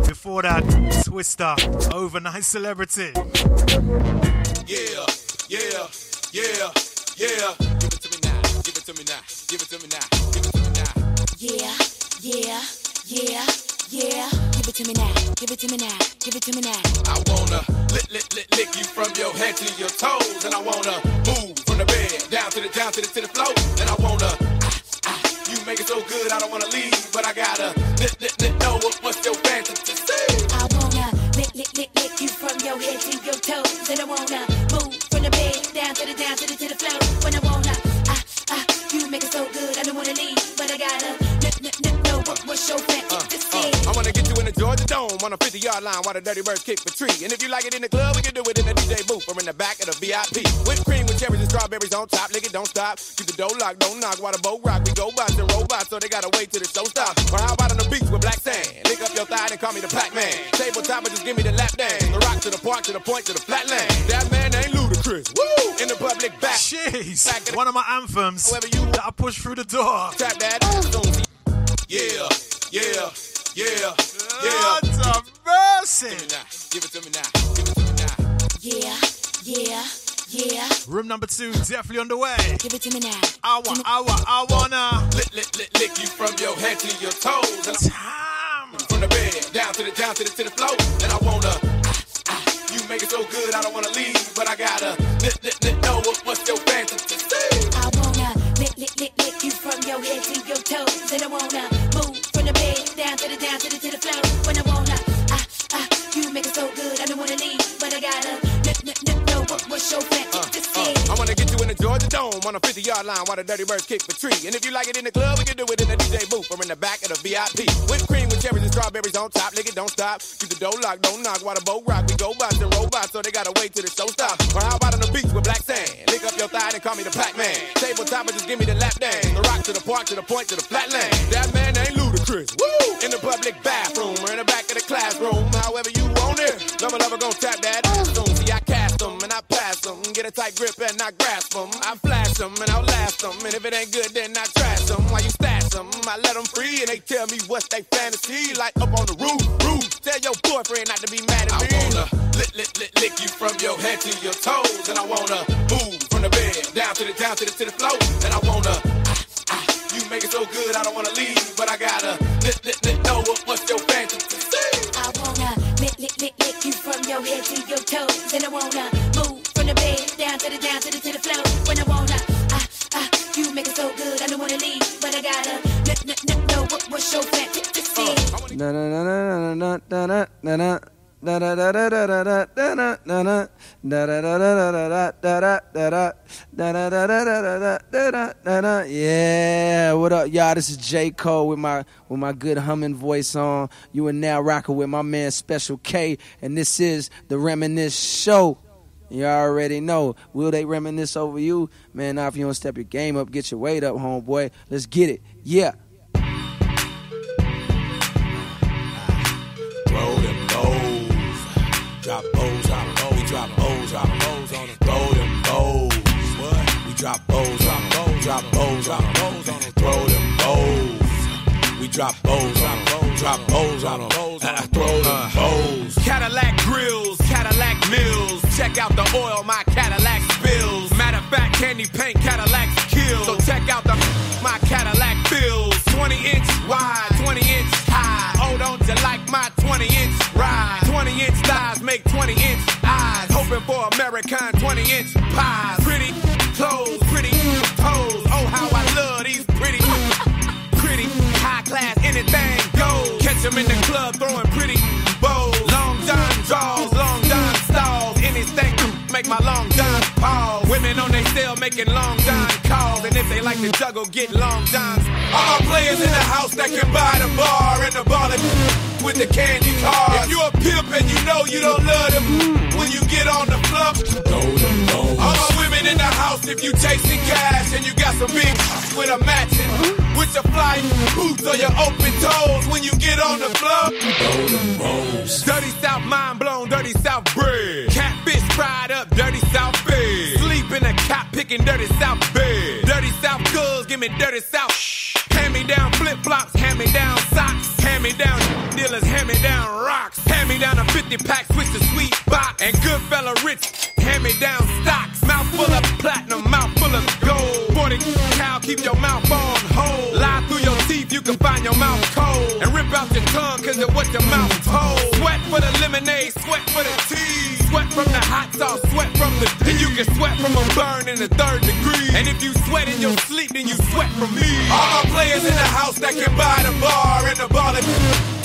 Before that, Twista, overnight celebrity. Yeah, yeah, yeah, yeah. Give it to me now. Give it to me now. Give it to me now. Give it to me now. Yeah, yeah, yeah, yeah. Give it to me now. Give it to me now. Give it to me now. I wanna lick, lick, lick, lick you from your head to your toes, and I wanna move from the bed down to the down to the to the floor, and I wanna. ah, ah, You make it so good, I don't wanna leave, but I gotta lick, lick, lick, know what, what's your fantasy. To see. I wanna lick, lick, lick, lick your head to your toes, and I wanna move from the bed down to the down to the to the floor. When I wanna, ah ah, you make it so good, I don't wanna leave, but I gotta lick, lick, lick, know what, what's your fantasy. I wanna get you in the Georgia Dome on a 50 yard line while the Dirty Birds kick for tree. And if you like it in the club, we can do it in the DJ booth or in the back of the VIP. Whipped cream with cherries and strawberries on top. Lick it, don't stop. Keep the door locked, don't knock while the boat rock. We go bots and robots, so they gotta wait till the show stops. Or how about on the beach with black sand? Lick up your thigh and call me the Pac Man. Tabletop and just give me the lap dance. The rock to the park to the point to the flatland. That man ain't ludicrous. Woo! In the public back. Jeez. One of my anthems that I push through the door. Tap that. Yeah, yeah, yeah, yeah. What a mercy. Give it to me now. Give it to me now. Yeah, yeah, yeah. Room number two, definitely on the way. Give it to me now. I want, I want, I wanna. Lick, lick, lick, lick you from your head to your toes. And From the bed down to the down to the to the floor. And I wanna. ah, ah, You make it so good, I don't wanna leave, but I gotta lick, lick, lick, know what, what's your fantasy. Your head to your toes. And I wanna move from the bed down to the down to the to the floor. When I wanna, ah, ah, you make it so good. I don't wanna leave, but I gotta n- n- n- know what, what's your fantasy. I wanna get you in the Georgia Dome on a 50 yard line while the Dirty Birds kick the tree. And if you like it in the club, we can do it in the DJ booth or in the back of the VIP. Whipped cream with cherries and strawberries on top. It, don't stop. Keep the dough locked, don't knock while the boat rock. We go bots and robots, so they gotta wait till the show stop. Or how about on the beach with black sand? Lick up your thigh and call me the Pac Man. Tabletop and just give me the lap dance. Park to the point to the flat flatland. That man ain't ludicrous. Woo! In the public bathroom or in the back of the classroom, however you want it. Lover, lover, gon' tap that ass soon. See, I cast them and I pass them. Get a tight grip and I grasp them. I flash them and I'll last them. And if it ain't good, then I trash them. While you stash them, I let them free and they tell me what's they fantasy. Like up on the roof, roof. Tell your boyfriend not to be mad at me. I wanna lick, lick, lick, lick you from your head to your toes. And I wanna move from the bed down to the, down to the, to the floor. Yeah what up y'all? This is J. Cole with my with my good humming voice on. You are now rocking with my man Special K and this is the Reminisce Show. You already know. Will they reminisce over you? Man now if you don't step your game up get your weight up homeboy. Let's get it. Yeah Bows. Drop bows, drop bows. We drop bows, drop bows on them. Throw them bows. What? We drop bows, drop bows, drop bows, on them. Throw them bows. We drop bows on them. Drop bows on them. Throw them bows. Cadillac grills, Cadillac mills. Check out the oil my Cadillac spills. Matter of fact, candy paint Cadillacs kill. So check out the my Cadillac bills. 20 inch wide, 20 inch my 20 inch ride? 20 inch thighs make 20 inch eyes. Hoping for American 20 inch pies. Pretty clothes, pretty toes. Oh, how I love these pretty, pretty high class. Anything goes. Catch 'em in the club throwing pretty bows. Long John draws, long John stalls. Anything my long John pause. Women on they still making long John calls. And if they like to juggle, get long Johns. All my players in the house that can buy the bar and the ball with the candy cars. If you a pimp and you know you don't love them, when you get on the floor, all my women in the house, if you chasing cash and you got some big with a matching, with your fly boots or your open toes, when you get on the floor, dirty South mind blown, dirty South bread, catfish fried up, dirty South bed, sleep in a cop picking dirty South bed, dirty South girls, give me dirty South. Hand me down flip flops, hand me down socks, hand me down dealers, hand me down rocks, hand me down a 50 pack, switch to sweet box, and good fella rich, hand me down stocks, mouth full of platinum, mouth full of gold. 40 cow, keep your mouth on hold. Lie through your teeth, you can find your mouth cold, and rip out your tongue, cause of what your mouth told. Sweat for the lemonade, sweat for the tea, sweat from the hot sauce, sweat from the and you can sweat from a burn in the third degree. And if you sweat in your sleep, then you sweat from me. All my players in the house that can buy the bar and the ball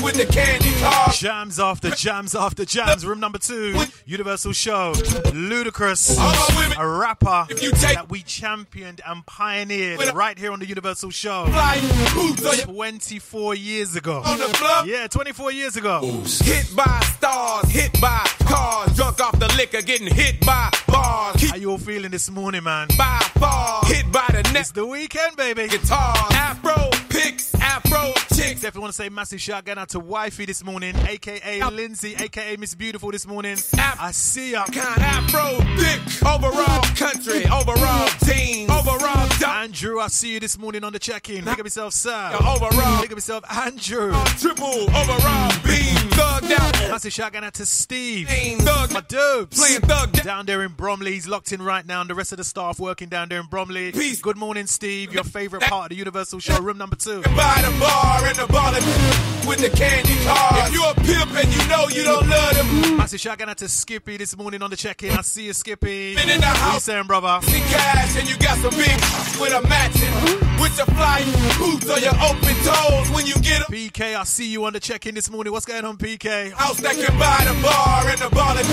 with the candy car. Jams after jams after jams. Room number two, Universal Show. Ludacris, a rapper that we championed and pioneered right here on the Universal Show 24 years ago. Yeah, 24 years ago. Hit by stars, hit by cars, drunk off the liquor, getting hit by bars. How you all feeling this morning, man? By far, hit by the net. It's the weekend, baby. Guitar, afro picks, afro chicks. Definitely want to say massive shout out to Wifey this morning, aka Lindsay, aka Miss Beautiful this morning. I see ya. Kind afro thick, overall country, overall team, overall dump. Andrew, I see you this morning on the check-in. Pick up yourself, sir. Yo, overall. Pick up yourself, Andrew. Uh, triple overall beam, thugged out. Massive shout out to Steve. Thug, my dubs. Playing thug down there in Bromley. He's locked in right now. And the rest of the staff working down there in Bromley. Peace. Good morning, Steve. Your favorite part of the Universal Show, room number two. By the bar and the bar with the candy cars. If you're a pimp and you know you don't love them, Massive shout out to Skippy this morning on the check-in. I see you, Skippy. Been in the What you saying, brother? see cash and you got some big with a matching. With your flying boots or your open toes when you get a PK, I see you on the check-in this morning. What's going on, PK? house that can buy the bar and the ballin'.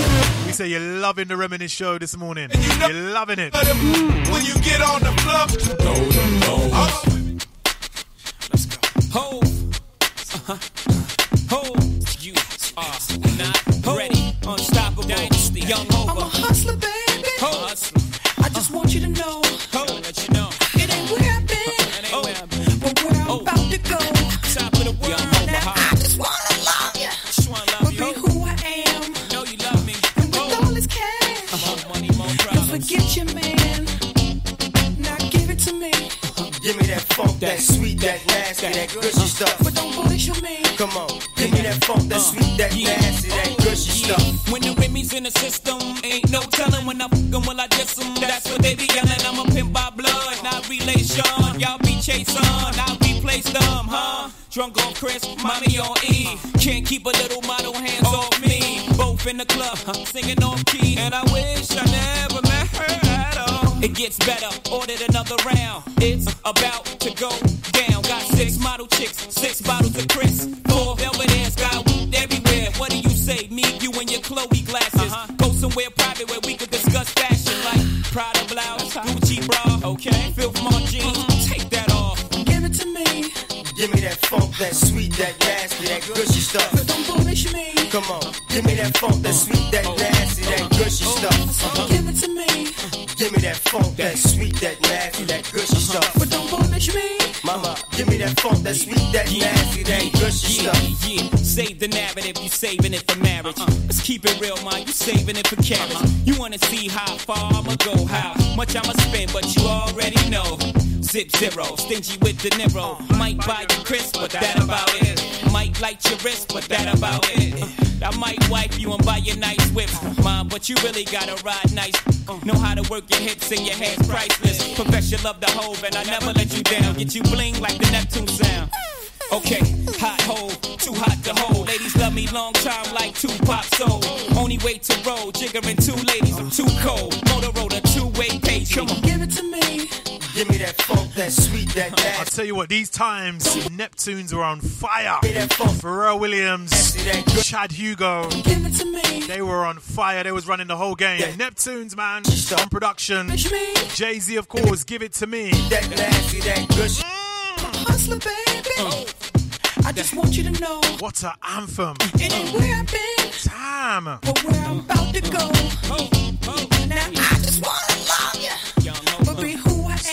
We say you're loving the Reminisce show this morning. know- You're loving it. When you get on the floor, Ho. Uh-huh. Ho. You are not ready. Unstoppable. Dynasty. Young Hova. I'm a hustler, baby. Ho. Hustler. I just want you to know nasty, that gushy stuff. but don't bullshit me. Come on, give me that funk, that sweet, that nasty, that gushy stuff. When the Remy's in the system, ain't no telling when I'm fuck 'em, will I diss 'em. That's what they be yelling. I'm a pimp by blood, not relation. Y'all be chasing, I replace them, huh? Drunk on Chris, mommy on E. Can't keep a little model hands oh. off me. Both in the club, singing off key. And I wish I never met her at all. It gets better, ordered another round. It's about to stuff. but don't bullshit me. Come on, give me that funk, that sweet, that nasty, that gushy uh-huh. stuff. Give it to me, uh-huh. Give me that funk, that sweet, that nasty, that gushy uh-huh. stuff. but don't bullshit me. Mama, give me that funk, that sweet, that nasty, that gushy Yeah, stuff. yeah. Save the narrative, you saving it for marriage. Let's keep it real, man. You saving it for carriage. You wanna see how far I'ma go, how much I'ma spend, but you already know. Zip zero, stingy with the Niro. Might buy you crisp, but that about it. Light your wrist, but that about it. I might wipe you and buy you nice whips, mom, but you really gotta ride nice. Know how to work your hips and your hands priceless. Profession love the hove, and I never let you down. Get you bling like the Neptune sound. Okay, hot hole, too hot to hold. Ladies love me long time like two Tupac soul. Only way to roll, jiggering two ladies, I'm too cold. Motorola, two-way page, come on. Give it to me, funk, that sweet, that <laughs> I'll tell you what, these times, Neptunes were on fire. Give me that funk, Pharrell Williams, Chad Hugo, give it to me. they were on fire. They was running the whole game. Yeah. Neptunes, man, on production. Jay Z, of course, give it to me. that nasty, that gushy. Mm. hustler, baby. Oh. I just want you to know What a anthem. it ain't where I've been, Damn. but where I'm about to go. Now I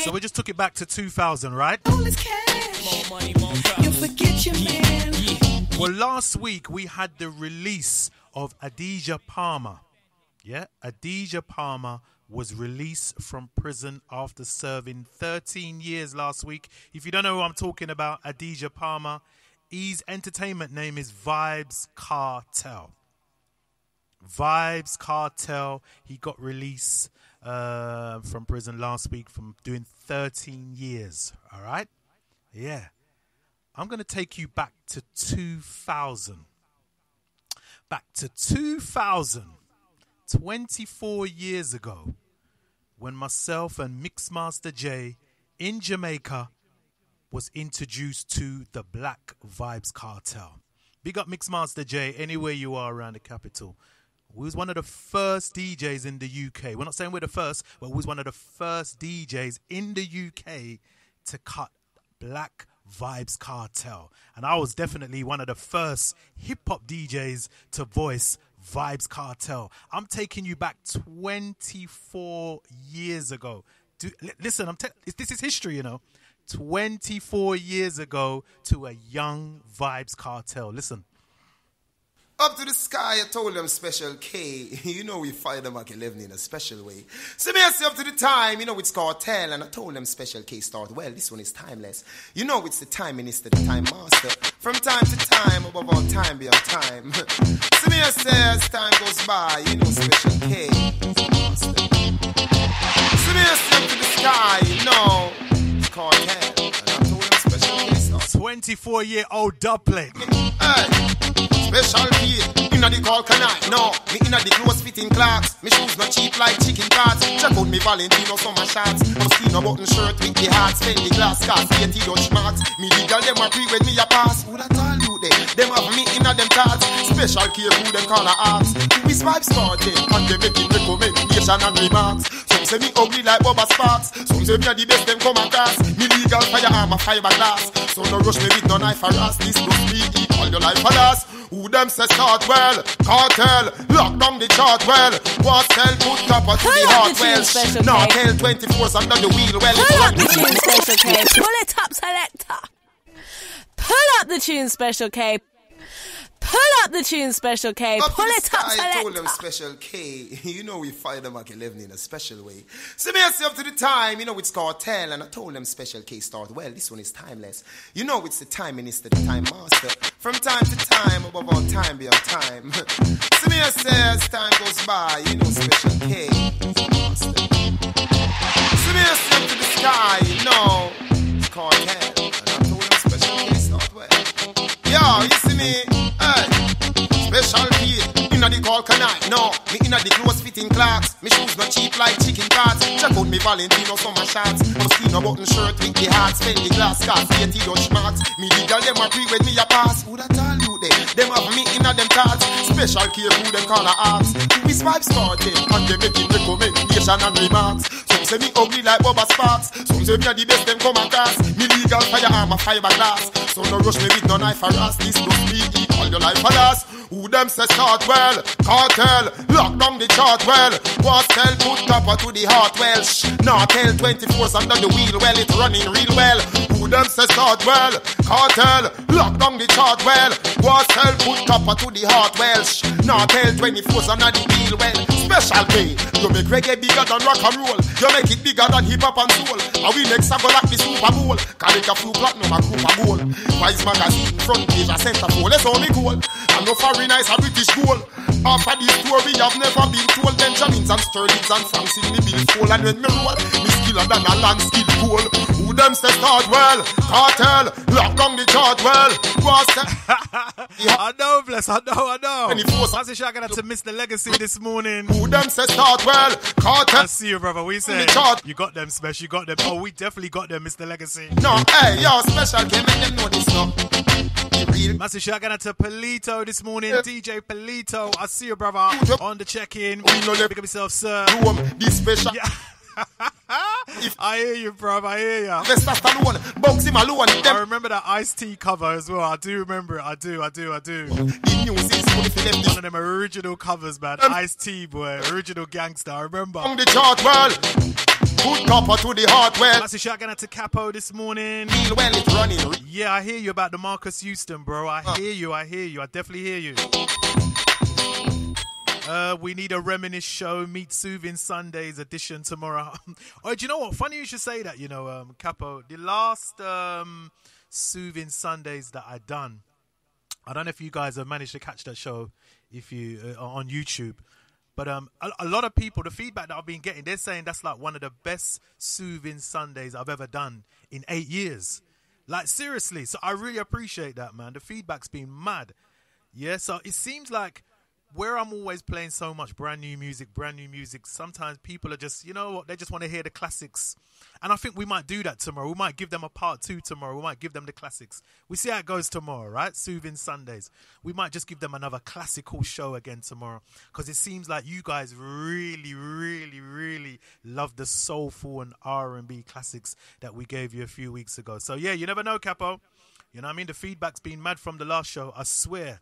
So we just took it back to 2000, right? all this cash, More money, more you forget your man. Well, last week we had the release of Adidja Palmer. Yeah, Adidja Palmer was released from prison after serving 13 years last week. If you don't know who I'm talking about, Adidja Palmer, his entertainment name is Vybz Kartel. Vybz Kartel. He got released uh, from prison last week from doing 13 years. All right? Yeah. I'm going to take you back to 2000. Back to 2000, 24 years ago, when myself and Mixmaster J in Jamaica was introduced to the Black Vybz Kartel. Big up Mixmaster J anywhere you are around the capital. We was one of the first DJs in the UK. We're not saying we're the first, but we was one of the first DJs in the UK to cut Black Vybz Kartel. And I was definitely one of the first hip hop DJs to voice Vybz Kartel. I'm taking you back 24 years ago. Do, li- listen, I'm te- this is history, you know. 24 years ago to a young Vybz Kartel. Listen. Up to the sky, I told them Special K. <laughs> You know we fired them Mac 11 in a special way. So me I say up to the time, you know it's cartel, and I told them Special K start. Well, this one is timeless. You know it's the time minister, the time master. From time to time, above all time beyond time. <laughs> so me I say as time goes by, you know Special K is the master. So me I say up to the sky, you know it's cartel, and I told them Special K start. 24 year old dubplate. Special key, inna the call canine. No, me inna the close fitting clocks. Me shoes not cheap like chicken parts. Check out me Valentino summer shots. Mosquito button shirt with the heart. Spend the glass cast, 80 Dutch marks. Me legal them a pre when me a pass. Who that all you there? Them have me inna them cards. Special care who them call a arts. We swipe started and they making recommendation and remarks. Some say me ugly like Bubba Sparks. Some say me a the best them come across. Me legal firearm a fiberglass. So no rush me with no knife or ass. This must be equal your life for us. Who them say start well? Cartel, lock down the chart well. What sell put copper to the heart well. tune, Special No, K. tell 24's under the wheel well. Pull up the tune, Special K. Pull it up, selector. Pull up the tune, Special K. Pull up the tune, Special K. Up Pull it up, I told them special K. <laughs> You know we fire them like 11 in a special way. So me up to the time, you know it's cartel, and I told them special K start. Well, this one is timeless. You know it's the time minister, the time master. From time to time, above all time beyond time. <laughs> so me I say time goes by, you know special K is the master. So me up to the sky, you know it's cartel, yo, you see me? Hey. Special key, inna the call canine. No, me inna the close fitting clocks. Me shoes not cheap like chicken parts. Check out me Valentino summer shots. Mosquito button shirt with the heart. Spend the glass cast, 80 Dutch marks. Me legal them a pre when me a pass. Who that all you there? Them have me inna them cards. Special care who them call a arts. We swipe started and they making recommendation and remarks. Say me ugly like Bubba Sparks. Some say me a the best them come across. Me legal firearm a fiberglass. So no rush me with no knife or ass. This must be equal your life for us. Who them say start well? Cartel, lock down the chart well. Was tell put copper to the heart well. Shh, no tell 24's under the wheel well. It's running real well. Who them say start well? Cartel, lock down the chart well. Was tell put copper to the heart well. Shh, no tell 24's under the wheel well. Special K, you make reggae bigger than rock and roll. You make it bigger than hip hop and soul. And we next go like the Super Bowl. Carry a few platinum and Cooper Bowl. Wise magazine front page a center pole. That's all me cool. And no foreign nice a British goal. After this we have never been told Benjamins and Sterlings and Franks in the bill full And when me roll, me skiller than a land skill goal Who them say start well? Cartel, lock down the chart well Was <laughs> I know, bless, I know, I know. Massive shout out to Mr. Legacy this morning. Who them say start well? Cartel. I see you, brother. We say you got them, Smash. You got them. Oh, we definitely got them, Mr. Legacy. No, hey, yo, special K, make them know this now Massive shout out to Polito this morning. DJ Polito. I see you, brother. On the check-in. We know Pick up yourself, sir. Room, this special. <laughs> I hear you, bro. I hear you. Testosterone, Bugsy Malone. I remember that Ice T cover as well. I do remember it. I do. I do. I do. One of them original covers, man. Um, Ice T, boy. Original gangster. I remember. On the chart well. Put copper to the heart well. Massive shout out to Capo this morning. Feel well, it's running. Yeah, I hear you about the Marques Houston, bro. I hear you. I hear you. I definitely hear you. Uh, we need a reminisce show. Meet Soothing Sundays edition tomorrow. <laughs> oh, do you know what? Funny you should say that. You know, um, Capo. The last um, Soothing Sundays that I done. I don't know if you guys have managed to catch that show if you uh, on YouTube. But um, a, a lot of people, the feedback that I've been getting, they're saying that's like one of the best soothing Sundays I've ever done in eight years. Like seriously, so I really appreciate that, man. The feedback's been mad. Yeah, so it seems like where I'm always playing so much brand new music, brand new music, sometimes people are just, you know what, they just want to hear the classics. And I think we might do that tomorrow. We might give them a part two tomorrow. We might give them the classics. We see how it goes tomorrow, right? Soothing Sundays. We might just give them another classical show again tomorrow. Because it seems like you guys really, really, really love the soulful and R&B classics that we gave you a few weeks ago. So yeah, you never know, Capo. You know I mean? The feedback's been mad from the last show. I swear.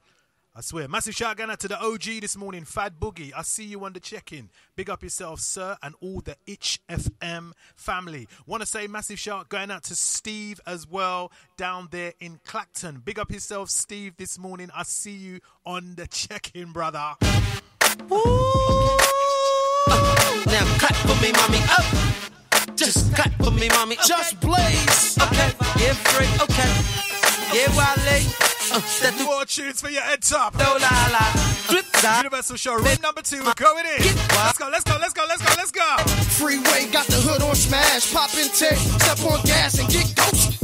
I swear. Massive shout out to the OG this morning, Fad Boogie. I see you on the check-in. Big up yourself, sir, and all the HFM family. Want to say massive shout going out to Steve as well down there in Clacton. Big up yourself, Steve, this morning. I see you on the check-in, brother. Now clap for me, mommy. Up. Just clap for me, mommy. Just blaze. Okay. Yeah, free. Okay. Yeah, Wale. Uh, that do More tunes for your head top. No la la. Flip side. Universal Show, room number two. We're going in. Let's go, let's go, let's go, let's go, let's go. Freeway got the hood on smash, pop in tape, step on gas and get ghost.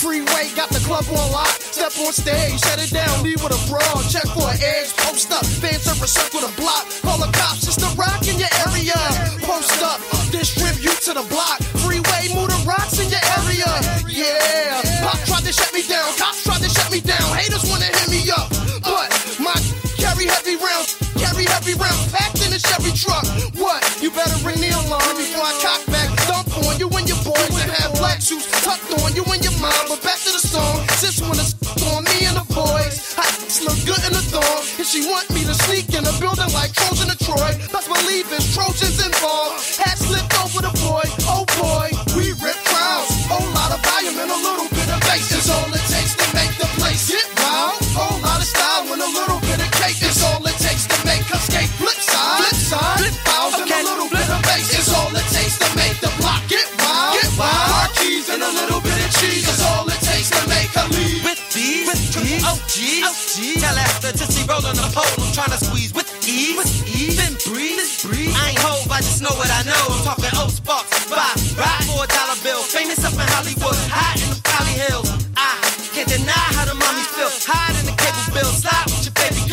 Freeway got the club on lock. Step on stage, shut it down, leave with a brawl. Check for an edge, post up. Fans ever circle the block. Call the cops, it's the rock in your area. Post up, distribute to the block. Freeway, move the rocks in your area. Yeah, pop tried to shut me down. Cops me down. Haters wanna hit me up. But my carry heavy rounds, carry heavy rounds, packed in a Chevy truck. What? You better ring the alarm before I cock back, dump on you and your boys and have black shoes tucked on you and your mom. But back to the song, sis wanna s- on me and the boys. I look good in the thong, and she want me to sneak in the building like Trojan to Troy. Best believe it's Trojans involved. Hat slipped over the boy, oh boy, we rip crowds. Whole lot of volume and a little bit of bass is all a little bit of cake is all it takes to make us skate. Flip side, flip side, flip fouls and a little bit of bass is all it takes to make the block get wild. Get wild. Car keys and a little bit of cheese is all it takes to make a leave. With these, with these, OGs, OGs. Tell after to see rolling the pole. I'm trying to squeeze with ease, with ease. Then breathe, breathe. I ain't hope, I just know what I know. I'm talking old sparks, five, right for a dollar bill. Famous up in Hollywood, high in the Valley Hills. I can't deny how the mommies feel. Hide in the cable bill, slide with your baby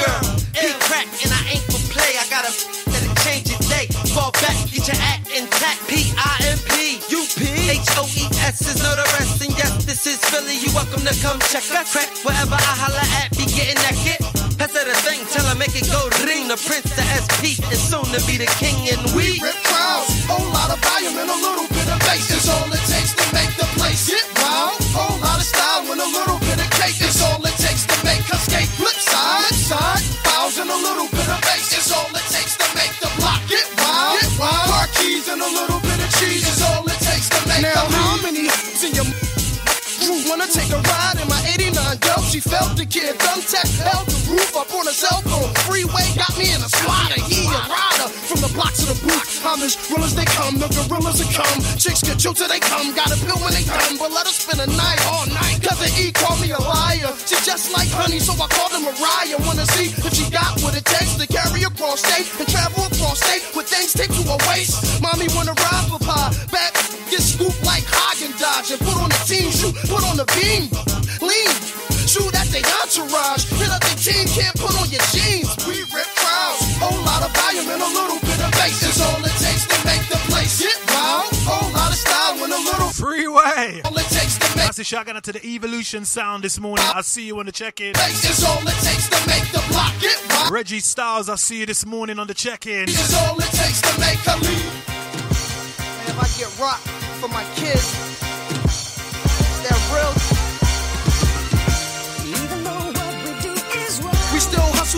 girl. He crack and I ain't for play. I got a that it change your day. Fall back, get your act intact. P I M P U P H O E S is know the rest. And yes, this is Philly. You welcome to come check us. Crack wherever I holla at, be getting that kit. Pass her the thing, tell her make it go ring. The prince, the SP, and soon to be the king. And we rip crowds. Whole lot of volume and a little bit of bass is all it takes to make the place get wild. Whole lot of style and a little bit of cake is all it side, fouls and a little bit of bass is all it takes to make the block get wild. Get wild. Car keys and a little bit of cheese is all it takes to make now, how many in your crew wanna take a ride She felt the kid, thumb tech, held the roof up on a cell phone. Freeway got me in a slider, he a rider. From the block to the booth, I'm as real as they come, the gorillas that come. Chicks get you till they come, got a pill when they done, but let us spend a night all night. Cause the E called me a liar. She just like honey, so I called her Mariah. Wanna see if she got what it takes to carry across state and travel across state with things taped to her waist. Mommy wanna ride for pie, back get scooped like Häagen-Dazs and put on the team shoe, put on the beam, entourage, hit up the team, can't put on your jeans. We rip crowds, whole lot of volume and a little bit of bass is all it takes to make the place get wild. Whole lot of style and a little freeway. All it takes to make That's the shotgun to the evolution sound this morning. I'll see you on the check-in. bass is all it takes to make the block get wild. Reggie Styles, I'll see you this morning on the check-in. Is all it takes to make a leave. If I get rocked for my kids,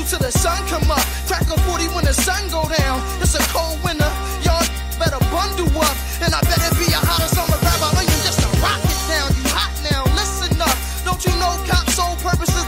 till the sun come up. Crack a 40 when the sun go down. It's a cold winter. Y'all better bundle up. And I better be a hotter summer grab onion just to rock it down. You hot now, listen up. Don't you know cops' sole purpose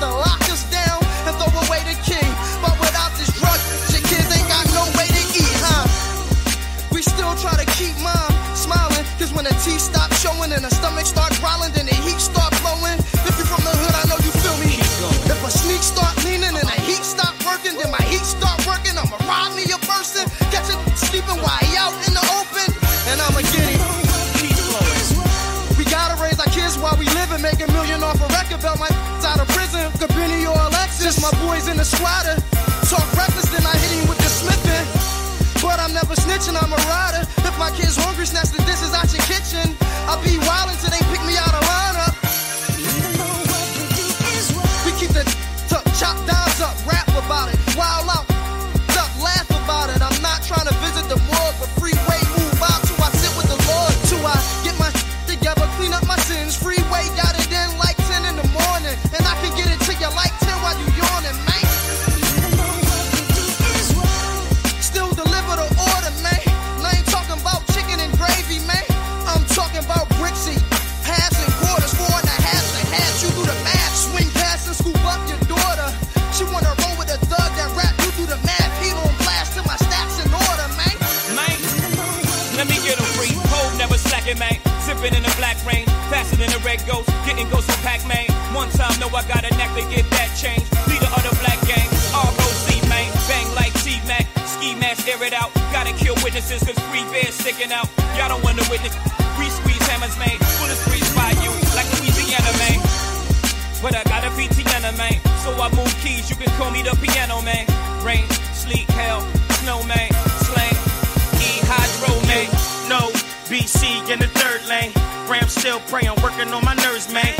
I'm snitching, I'm a rider. If my kid's hungry, snatch the dishes out your kitchen. I'll be wildin' red ghost. Getting ghost from Pac Man. One time, know I got a knack to get that change. Leader of the black gang, ROC, man. Bang like T Mac. Ski mask, air it out. Gotta kill witnesses, cause free bears sticking out. Y'all don't wanna witness. Lane. Ram still praying, working on my nerves, man.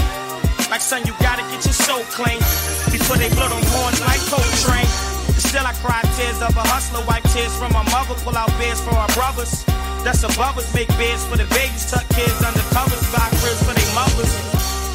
Like son, you gotta get your soul clean before they blow them horns like Coltrane. Still I cry tears of a hustler, wipe tears from my mother, pull out beers for our brothers. That's above us, make beds for the babies, tuck kids under covers, buy cribs for their mothers.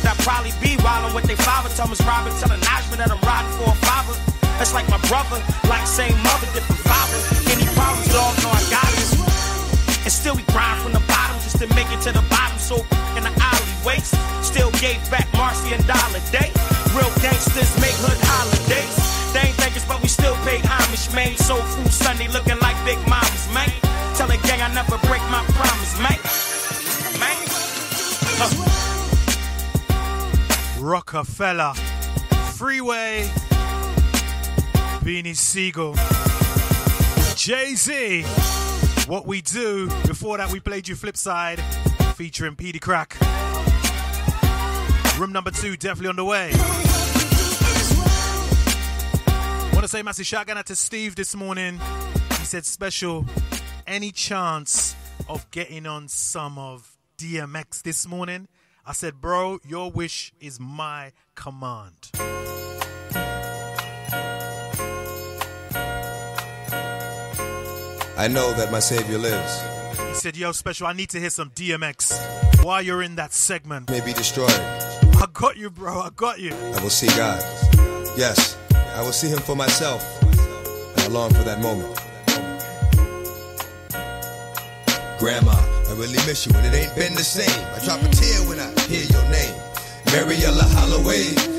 That probably be wildin' with their father. Thomas Robin telling Najma that I'm riding for a father. That's like my brother, like same mother, different father. Any problems, dog, know I got it. And still we grind from the bottom to make it to the bottom. So in the alleyways, still gave back Marcy and Dollar Day. Real gangsters make hood holidays. They ain't think but we still paid homage, man. Soul food Sunday looking like big mamas, man. Tell the gang I never break my promise, man. Man. Huh. Roc-A-Fella, Freeway, Beanie Sigel, Jay Z. What we do. Before that, we played you Flipside featuring Peedi Crakk. Room number two definitely on the way. Want to say massive shout out to Steve this morning. He said special. Any chance of getting on some of DMX this morning? I said, bro, your wish is my command. I know that my Savior lives. He said, yo, special, I need to hear some DMX while you're in that segment. May be destroyed. I got you, bro. I got you. I will see God. Yes, I will see Him for myself. And I long for that moment. Grandma, I really miss you, and it ain't been the same. I drop a tear when I hear your name. Mariella Holloway.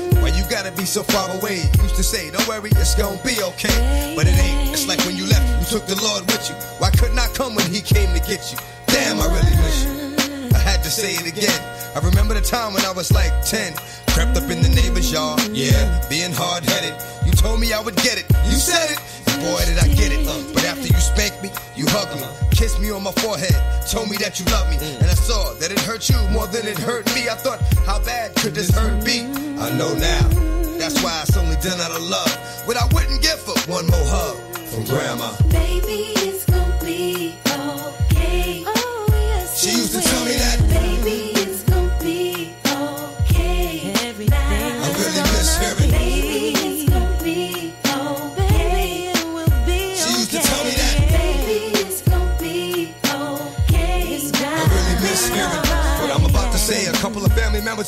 Gotta be so far away? Used to say, don't worry, it's gonna be okay. But it ain't. It's like when you left, you took the Lord with you. Why couldn't I come when He came to get you? Damn, I really miss you. I had to say it again. I remember the time when I was like 10. Crept up in the neighbor's yard, yeah, being hard headed. You told me I would get it. You said it. Boy, did I get it. Uh, but after you spanked me, you hugged me, kissed me on my forehead, told me that you loved me. And I saw that it hurt you more than it hurt me. I thought, how bad could this hurt be? I know now. That's why it's only done out of love. What I wouldn't give for one more hug from grandma. Baby,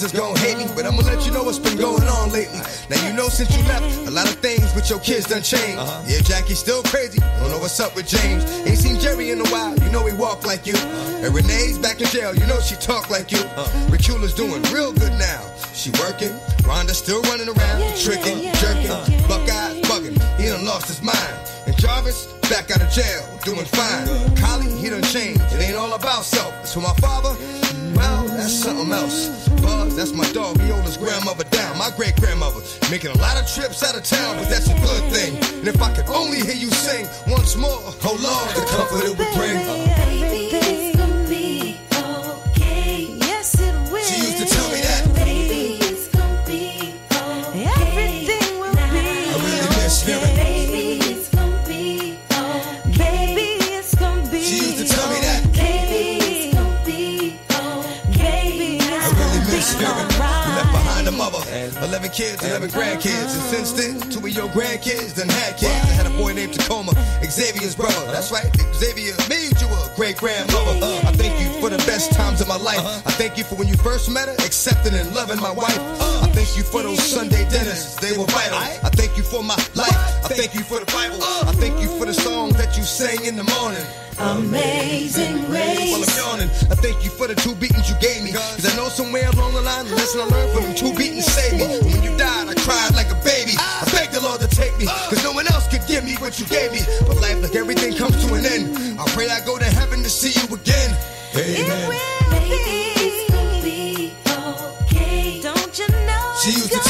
of family is gonna hate me, but I'm gonna let you know what's been going on lately. Now you know since you left, a lot of things with your kids done changed. Uh-huh. Yeah, Jackie's still crazy. Don't know what's up with James. Ain't seen Jerry in a while. You know he walk like you. And Renee's back in jail. You know she talk like you. Uh. Ricula's doing real good now. She working. Rhonda's still running around, tricking, jerking. Buckeye's bugging. He done lost his mind. And Jarvis back out of jail, doing fine. Collie, he done changed. It ain't all about self. It's for my father. Well, that's something else. Buzz, that's my dog. He owed his grandmother down. My great grandmother making a lot of trips out of town, but that's a good thing. And if I could only hear you sing once more, oh Lord, the comfort it would bring. 11 kids, 11 grandkids. And since then, two of your grandkids done had kids. I had a boy named Tacoma, Xavier's brother. That's right, Xavier made you a great grandmother. I of my life. Uh-huh. I thank you for when you first met her, accepting and loving my wife. Uh-huh. I thank you for those Sunday dinners, they were vital. I thank you for my life. I thank you for the Bible. Uh-huh. I thank you for the songs that you sang in the morning. Amazing grace. While I'm yawning, I thank you for the two beatings you gave me. Cause I know somewhere along the line, the lesson I learned from them two beatings saved me. And when you died, I cried like a baby. I begged the Lord to take me, cause no one else could give me what you gave me. But life, like everything, comes to an end. I pray I go to heaven to see you again. Amen. She used to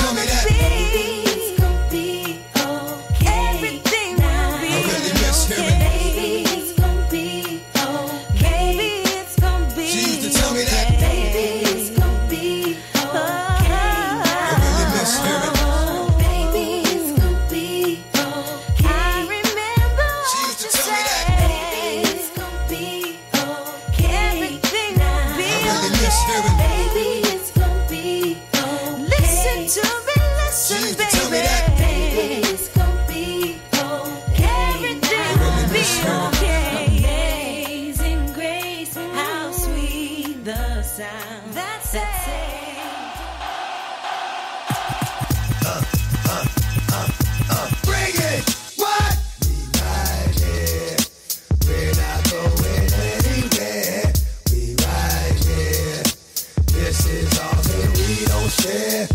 is all that we don't share.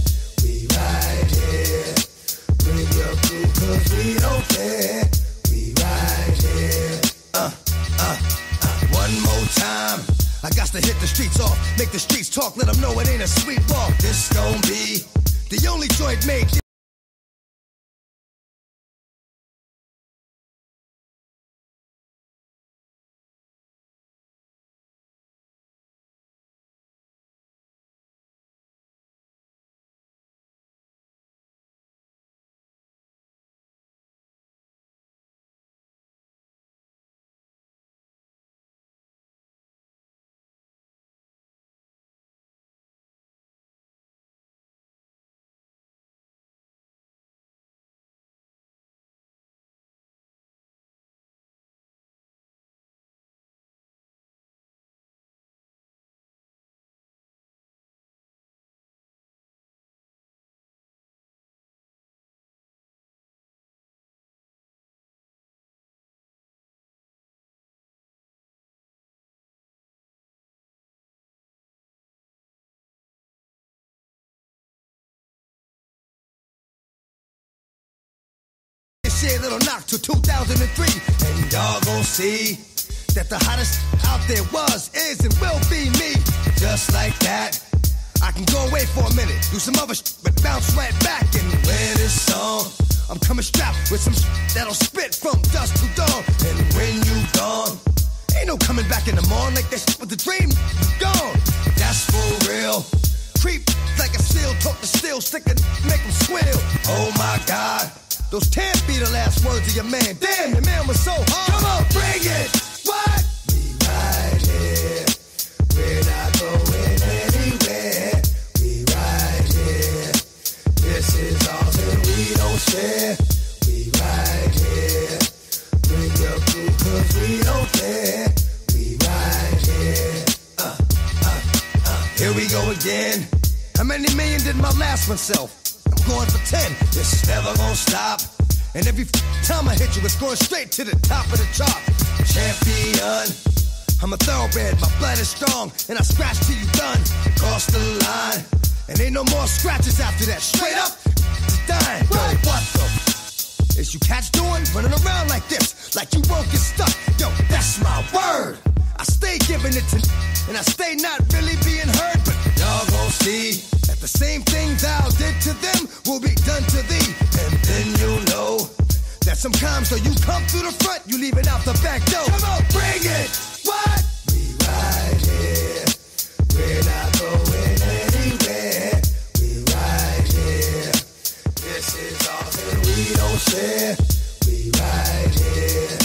We right here. Bring your crew cause we don't care. We right here. Uh, uh, uh. One more time. I got to hit the streets off. Make the streets talk. Let them know it ain't a sweet walk. This gon' be the only joint made. Shit little knock to 2003 and y'all gon' see that the hottest out there was is and will be me. Just like that I can go away for a minute do some other shit but bounce right back. And wear this song I'm coming strapped with some that'll spit from dusk to dawn. And when you gone ain't no coming back in the morning like that shit with the dream gone. That's for real. Creep like a seal talk the steel stick and make them squeal. Oh my god those can't be the last words of your man. Damn your man was so hard. Come on bring it. What? We right here we're not going anywhere. We right here this is all that we don't share. We right here bring your crew cause we don't care. We right here uh, uh, uh. here we go again. How many million did my last one sell going for 10 this is never gonna stop. And every time I hit you it's going straight to the top of the chart. Champion I'm a thoroughbred. My blood is strong and I scratch till you done. Cross the line and ain't no more scratches after that. Straight up dying right. what? the is you catch doing? Running around like this like you won't get stuck. Yo that's my word. I stay giving it to and I stay not really being heard but y'all gonna see the same things thou did to them will be done to thee. And then you'll know that sometimes so you come through the front you leave it out the back door. Come on bring it. What? We right here. We're not going anywhere. We right here. This is all that we don't share. We right here.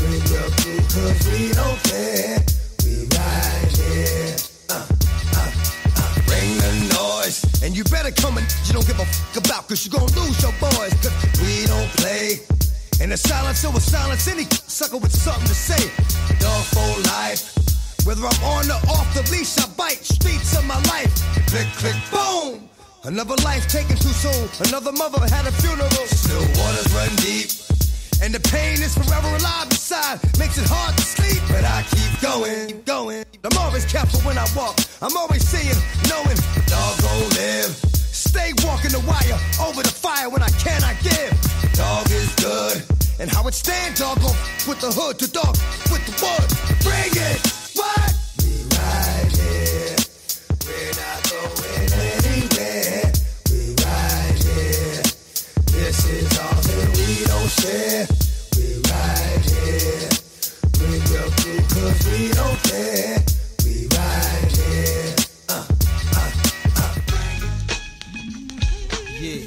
Bring your crew cause we don't care and you better come and you don't give a f about cause you're gonna lose your boys cause we don't play. And the silence over silence. Any sucker with something to say dog for life. Whether I'm on or off the leash I bite streets of my life. Click click boom. Another life taken too soon. Another mother had a funeral. Still waters run deep and the pain is forever alive inside. makes it hard to sleep but I keep going going. I'm always careful when I walk. I'm always seeing knowing dog go live. Stay walking the wire over the fire when I cannot give. Dog is good. And how it stand dog go with the hood to dog with the wood. Bring it what? We right here we're not we we right here bring your crew cause we don't care we right here uh, uh, uh. yeah.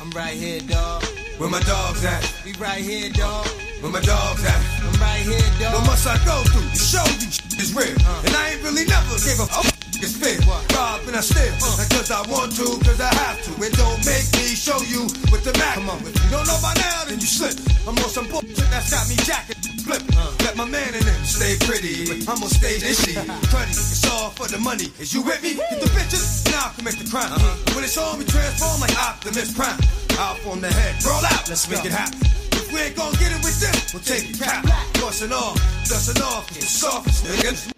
I'm right here dog where my dogs at? We right here dog where my dogs at? I'm right here dog what must I go through to show you is real? Uh. and I ain't really never gave a oh, spit rob and I still uh. cause I want to cause I have to it don't make me show you what the Mac. Come on, if you don't know by now, then you slip. I'm on some bullshit that's got me jacket flip. Let my man in them stay pretty. But I'm gonna stay dishy. Cruddy, it's all for the money. Is you with me? Get the bitches, now commit the crime. When it's on, we transform like Optimus Prime. Out from the head, roll out, let's make it happen. If we ain't gonna get it with them, we'll take it cap. Bustin' off, dustin' off, it's soft, niggas.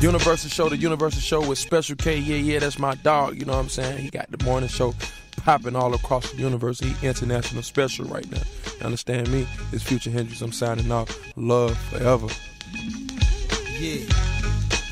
Universal Show, the Universal Show with Special K. Yeah, yeah, that's my dog. You know what I'm saying? He got the morning show popping all across the universe. He international special right now. You understand me? It's Future Hendrix. I'm signing off. Love forever. Yeah,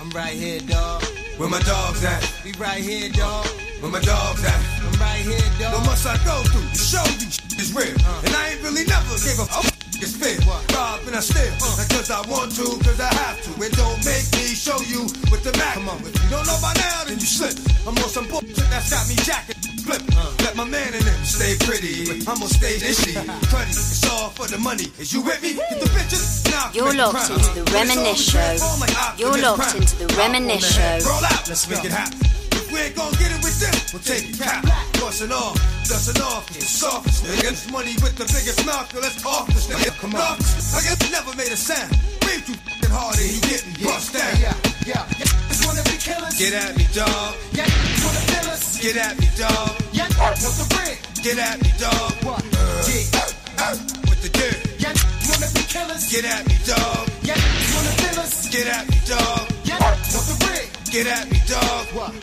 I'm right here, dog. Where my dogs at? We right here, dog. Where my dogs at? I'm right here, dog. What must I go through to show you shit is real? Uh. And I ain't really never gave a fuck. It's fair. Rob and I steal. Not cause I want to, cause I have to. It don't make me show you with the Mac. Come on. If you don't know by now, then you slip. I'm on some bullshit that's got me jacket flip. Uh. Let my man in them stay pretty. But I'm gonna stay dishy. Cruddy, <laughs> it's all for the money. Is you with me? Get the bitches now. You're locked into the When it's on, we Reminisce Show. transform like Optimus You're locked into the Reminisce. Show. Roll out, let's make it happen. We ain't gonna get it with them, we'll take it cap. Bustin' off, dustin' off, it's soft, nigga. Money with the biggest mouth, yo, let's off this nigga. Come on. I guess never made a sound. Breathe too f***ing hard and you getting bust down. Yeah, yeah, yeah. Just wanna be killers. Get at me, dog. Yeah, wanna fill us. Get at me, dog. Yeah, want the bread. Get at me, dog. What? Yeah. With the dirt. Yeah, wanna be killers. Get at me, dog. Yeah, wanna fill us. Get at me, dog. Yeah, want the bread. Get at me, dog. What?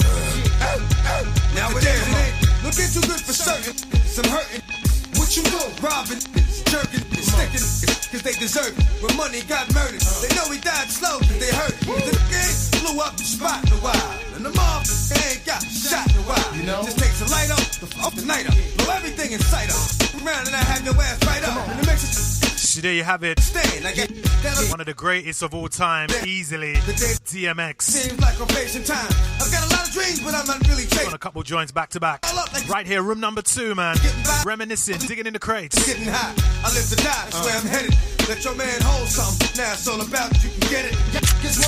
Nowadays it ain't looking too good for certain. Some hurting. What you do? Robbing, jerking, sticking, cause they deserve it. When money got murdered, they know he died slow, cause they hurt. The game blew up the spot in a while. And the mob ain't got shot in a while. You know? Just takes a light up, the off the night up. Blow everything in sight up. Around and I have your ass right up. And it makes it So there you have it. stand. I get One of the greatest of all time, easily. DMX. seems like I'm time. I've got a lot of dreams, but I'm not really. On a couple joints back to back. Right here, room number two, man. Reminiscing, digging in the crates. Getting high. I live to die. That's where I'm headed. Let your man hold something. Now it's all about you can get it.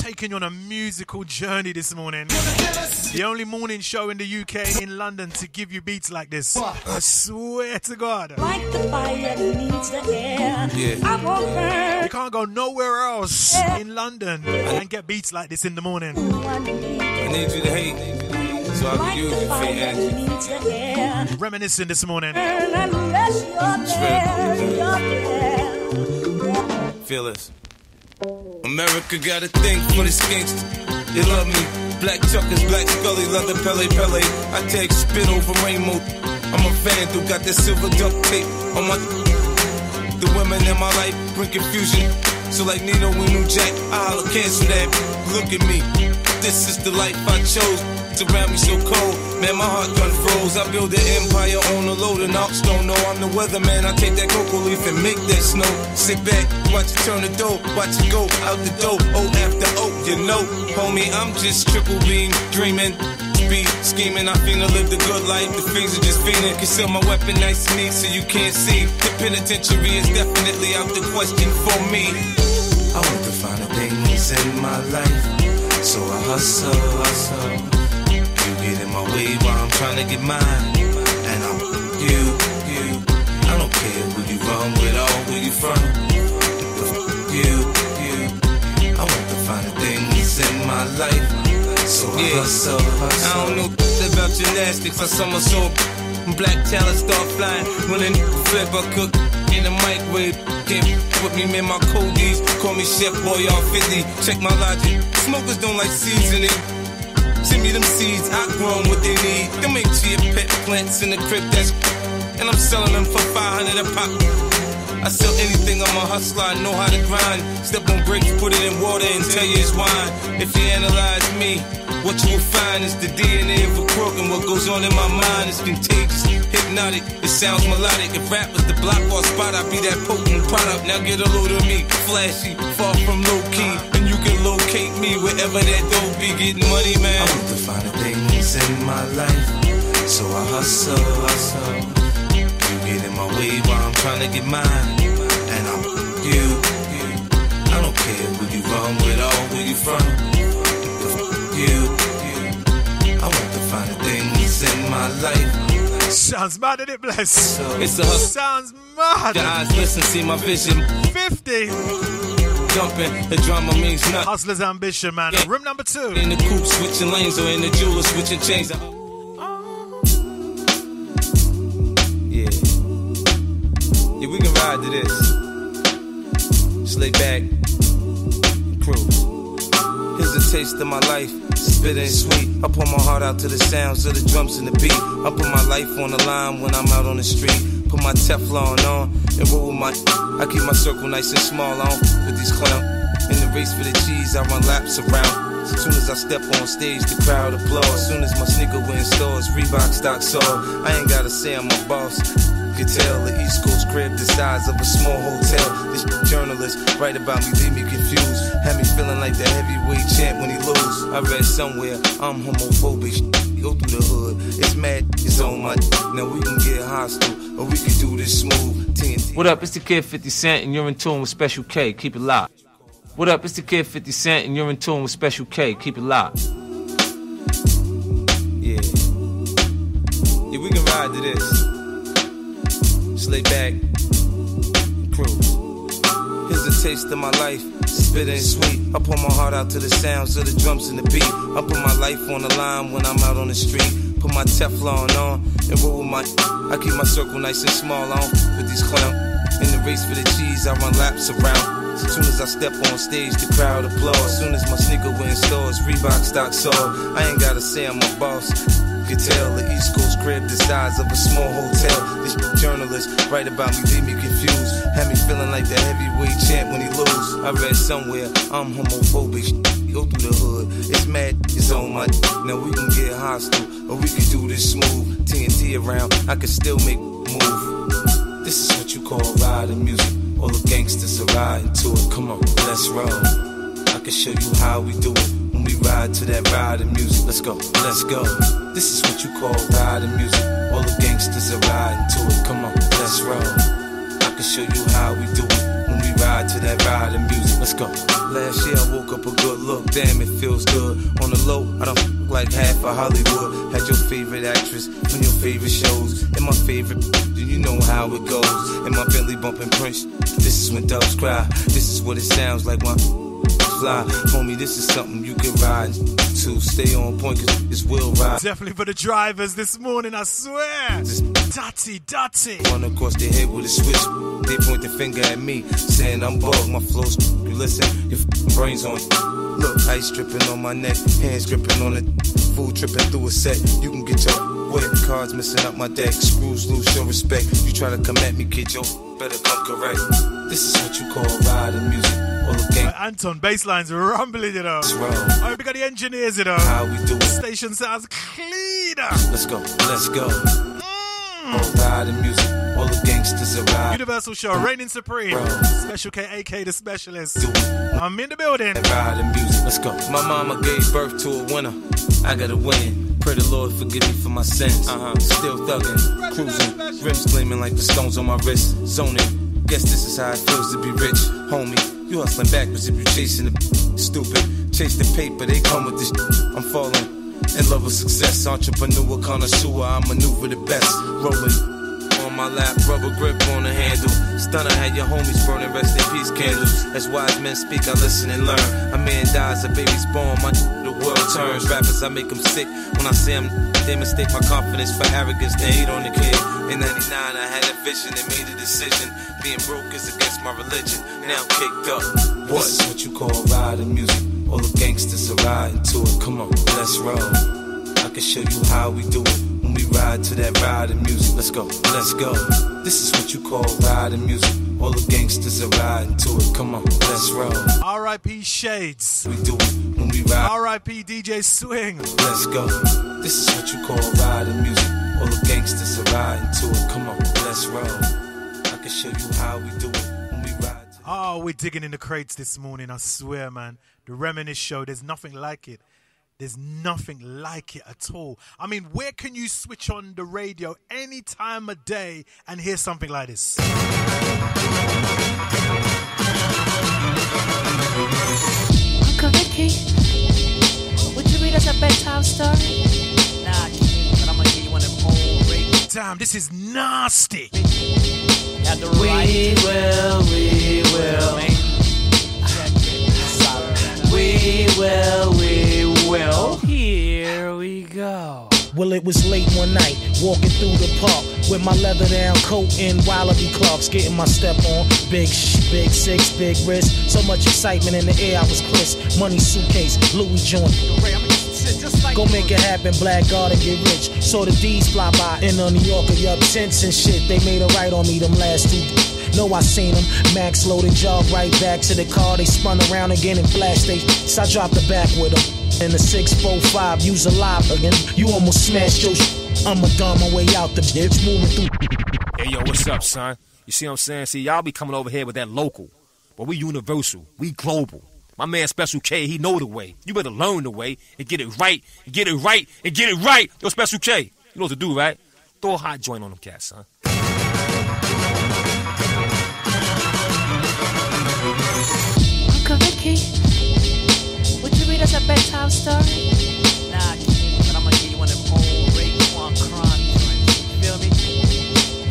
Taking you on a musical journey this morning. The only morning show in the UK in London to give you beats like this. I swear to God. Like the fire needs the air. Yeah. I won't. You can't go nowhere else in London and get beats like this in the morning. I need you to hate, so I can use you for your energy. Needs the air. Reminiscing this morning. Feel this. America got a thing for the skinks. They love me. Black Chuckers, Black Scully, leather Pele Pele. I take spit over rainbow. I'm a fan who got that silver duct tape on my. The women in my life bring confusion. So like Nino, we knew Jack. I holla, cancel that. Look at me. This is the life I chose. Surround me so cold, man, my heart done froze. I build an empire on a load of knocks. Don't know I'm the weatherman. I take that cocoa leaf and make that snow. Sit back, watch it turn the dough, watch it go out the door. Oh, after oh, you know, homie, I'm just triple beam dreaming. Speed scheming, I finna live the good life. The things are just fiending. Conceal my weapon nice and neat so you can't see. The penitentiary is definitely out the question for me. I want to find the things in my life, so I hustle, hustle. You get in my way while I'm trying to get mine, and I'm you, you. I don't care who you run with or where you from. You, you. I want to find the things in my life, so I hustle, hustle. I don't know about gymnastics. I somersault. Black talent start flying. When a nigga flip, I cook in the microwave. Can't with me, man, my codies. Call me Chef Boy, all 50. Check my logic. Smokers don't like seasoning. Send me them seeds, I grown what they need. Them ain't chia pet plants in the crib, that's and I'm selling them for 500 a pop. I sell anything, I'm a hustler, I know how to grind. Step on bricks, put it in water and tell you it's wine. If you analyze me, what you will find is the DNA of a crook, and what goes on in my mind is contagious, hypnotic. It sounds melodic. If rap was the block or spot, I'd be that potent product. Now get a load of me, flashy, far from low key, and you can locate me wherever that dope be. Getting money, man. I want to find the things in my life, so I hustle, hustle. You get in my way while I'm trying to get mine, and I'm you, you. I don't care who you run with or where you from. You, you. I want to find the things in my life. Sounds mad, is it, bless? It's a hustle. Sounds mad. Your eyes listen, see my vision. 50. Jumping, the drama means nothing. Hustler's ambition, man. Room number two. In the coupe, switching lanes, or in the jeweler, switching chains. Yeah. Yeah, we can ride to this. Just lay back, cruise. Taste of my life, spitting sweet. I pour my heart out to the sounds of the drums and the beat. I put my life on the line when I'm out on the street. Put my Teflon on and roll with my. I keep my circle nice and small. I don't with these clowns. In the race for the cheese, I run laps around. As soon as I step on stage, the crowd applause. As soon as my sneaker win stores, Reebok stock soar. I ain't gotta say I'm a boss. You can tell the East Coast crib the size of a small hotel. This journalist write about me, leave me confused. Had me feeling like the heavyweight champ when he lose. I read somewhere I'm homophobic. Go through the hood, it's mad, it's on my. Now we can get hostile, or we can do this smooth. TNT. What up? It's the kid 50 Cent, and you're in tune with Special K. Keep it locked. What up? It's the kid 50 Cent, and you're in tune with Special K. Keep it locked. Yeah. Yeah, we can ride to this. Just lay back. Here's a taste of my life, spitting sweet. I pour my heart out to the sounds of the drums and the beat. I put my life on the line when I'm out on the street. Put my Teflon on and roll with my. I keep my circle nice and small. I don't with these clowns. In the race for the cheese, I run laps around. As soon as I step on stage, the crowd applauds. As soon as my sneaker win stores, Reebok stock soar. I ain't gotta say I'm a boss. You can tell the East Coast crib the size of a small hotel. This journalist write about me, leave me confused. Had me feeling like the heavyweight champ when he lose. I read somewhere I'm homophobic. Go through the hood, it's mad, it's on my. Now we can get hostile, or we can do this smooth. TNT around, I can still make move. This is what you call riding music. All the gangsters are riding to it. Come on, let's roll. I can show you how we do it. We ride to that riding music, let's go, let's go. This is what you call riding music. All the gangsters are riding to it. Come on, let's roll. I can show you how we do it. When we ride to that riding music, let's go. Last year I woke up a good look, damn it feels good. On the low, I don't like half of Hollywood. Had your favorite actress on your favorite shows, and my favorite. then You know how it goes. And my Bentley bumping Prince. This is when doves cry. This is what it sounds like when fly. Homie, this is something you can ride to. Stay on point, cause it's will ride. Definitely for the drivers this morning, I swear. Dutty, Dutty. Run across their head with a switch. They point the finger at me, saying I'm bugged. My flow's you listen, your brains on. Look, ice dripping on my neck, hands gripping on it. Food tripping through a set. You can get your wet cards missing up my deck. Screws loose, show respect. You try to come at me, kid, yo, better come correct. This is what you call riding music. All the gang. Uh, Anton, bassline's rumbling, you know. wrong. Oh, we got the engineers, you know. How we do it. Station sounds cleaner. Let's go, let's go. All riding music. All the gangsters are riding. Universal Show, reigning supreme. Special K, AK, the specialist. I'm in the building. riding music. Let's go. My mama gave birth to a winner. I gotta win. Pray the Lord forgive me for my sins. Uh-huh. Still thugging, cruising, rims gleaming like the stones on my wrist. Zoning. Guess this is how it feels to be rich, homie. You hustling backwards if you're chasing the stupid. Chase the paper, they come with this. I'm falling in love with success. Entrepreneur, connoisseur, I maneuver the best. Rolling on my lap, rubber grip on the handle. Stunner had your homies burning rest in peace candles. As wise men speak, I listen and learn. A man dies, a baby's born, my world turns. Rappers, I make them sick. When I see them, they mistake my confidence for arrogance. They hate on the kid. In 99, I had a vision and made a decision. Being broke is against my religion. Now I'm kicked up. What? This is what you call riding music. All the gangsters are riding to it. Come on, let's roll. I can show you how we do it when we ride to that riding music. Let's go, let's go. This is what you call riding music. All the gangsters are riding to it. Come on, let's roll. R.I.P. Shades. We do it when we ride. R.I.P. DJ Swing. Let's go. This is what you call riding music. All the gangsters are riding to it. Come on, let's roll. I can show you how we do it when we ride. Oh, we're digging in the crates this morning, I swear, man. The Reminisce Show, there's nothing like it. There's nothing like it at all. I mean, where can you switch on the radio any time of day and hear something like this? Uncle Ricky, would you read us a bedtime story? Nah, kid, but I'm gonna give you one of them old radio time. This is nasty. We will, we will. We will, we will. Here we go. Well, it was late one night, walking through the park with my leather down coat and Wallaby Clarks, getting my step on. Big sh, big six, big wrist. So much excitement in the air, I was crisp. Money suitcase, Louis joint. Go make it happen, black guard and get rich. Saw the D's fly by in a New Yorker, yup, since and shit. They made a right on me them last two. Know I seen them. Max loaded, jog right back to the car. They spun around again and flashed they. So I dropped the back with them. In the 645, use a live again. You almost smashed your sh- I'ma dumb my way out the bitch, moving through. Hey yo, what's up, son? You see what I'm saying? See, y'all be coming over here with that local, but we universal, we global. My man Special K, he know the way. You better learn the way and get it right, and get it right, and get it right. Yo, Special K, you know what to do, right? Throw a hot joint on them cats, son. Uncle Ricky, would you read us a bedtime story? Nah, kid, but I'm gonna give you one of them old Raekwon Kron joints. You feel me?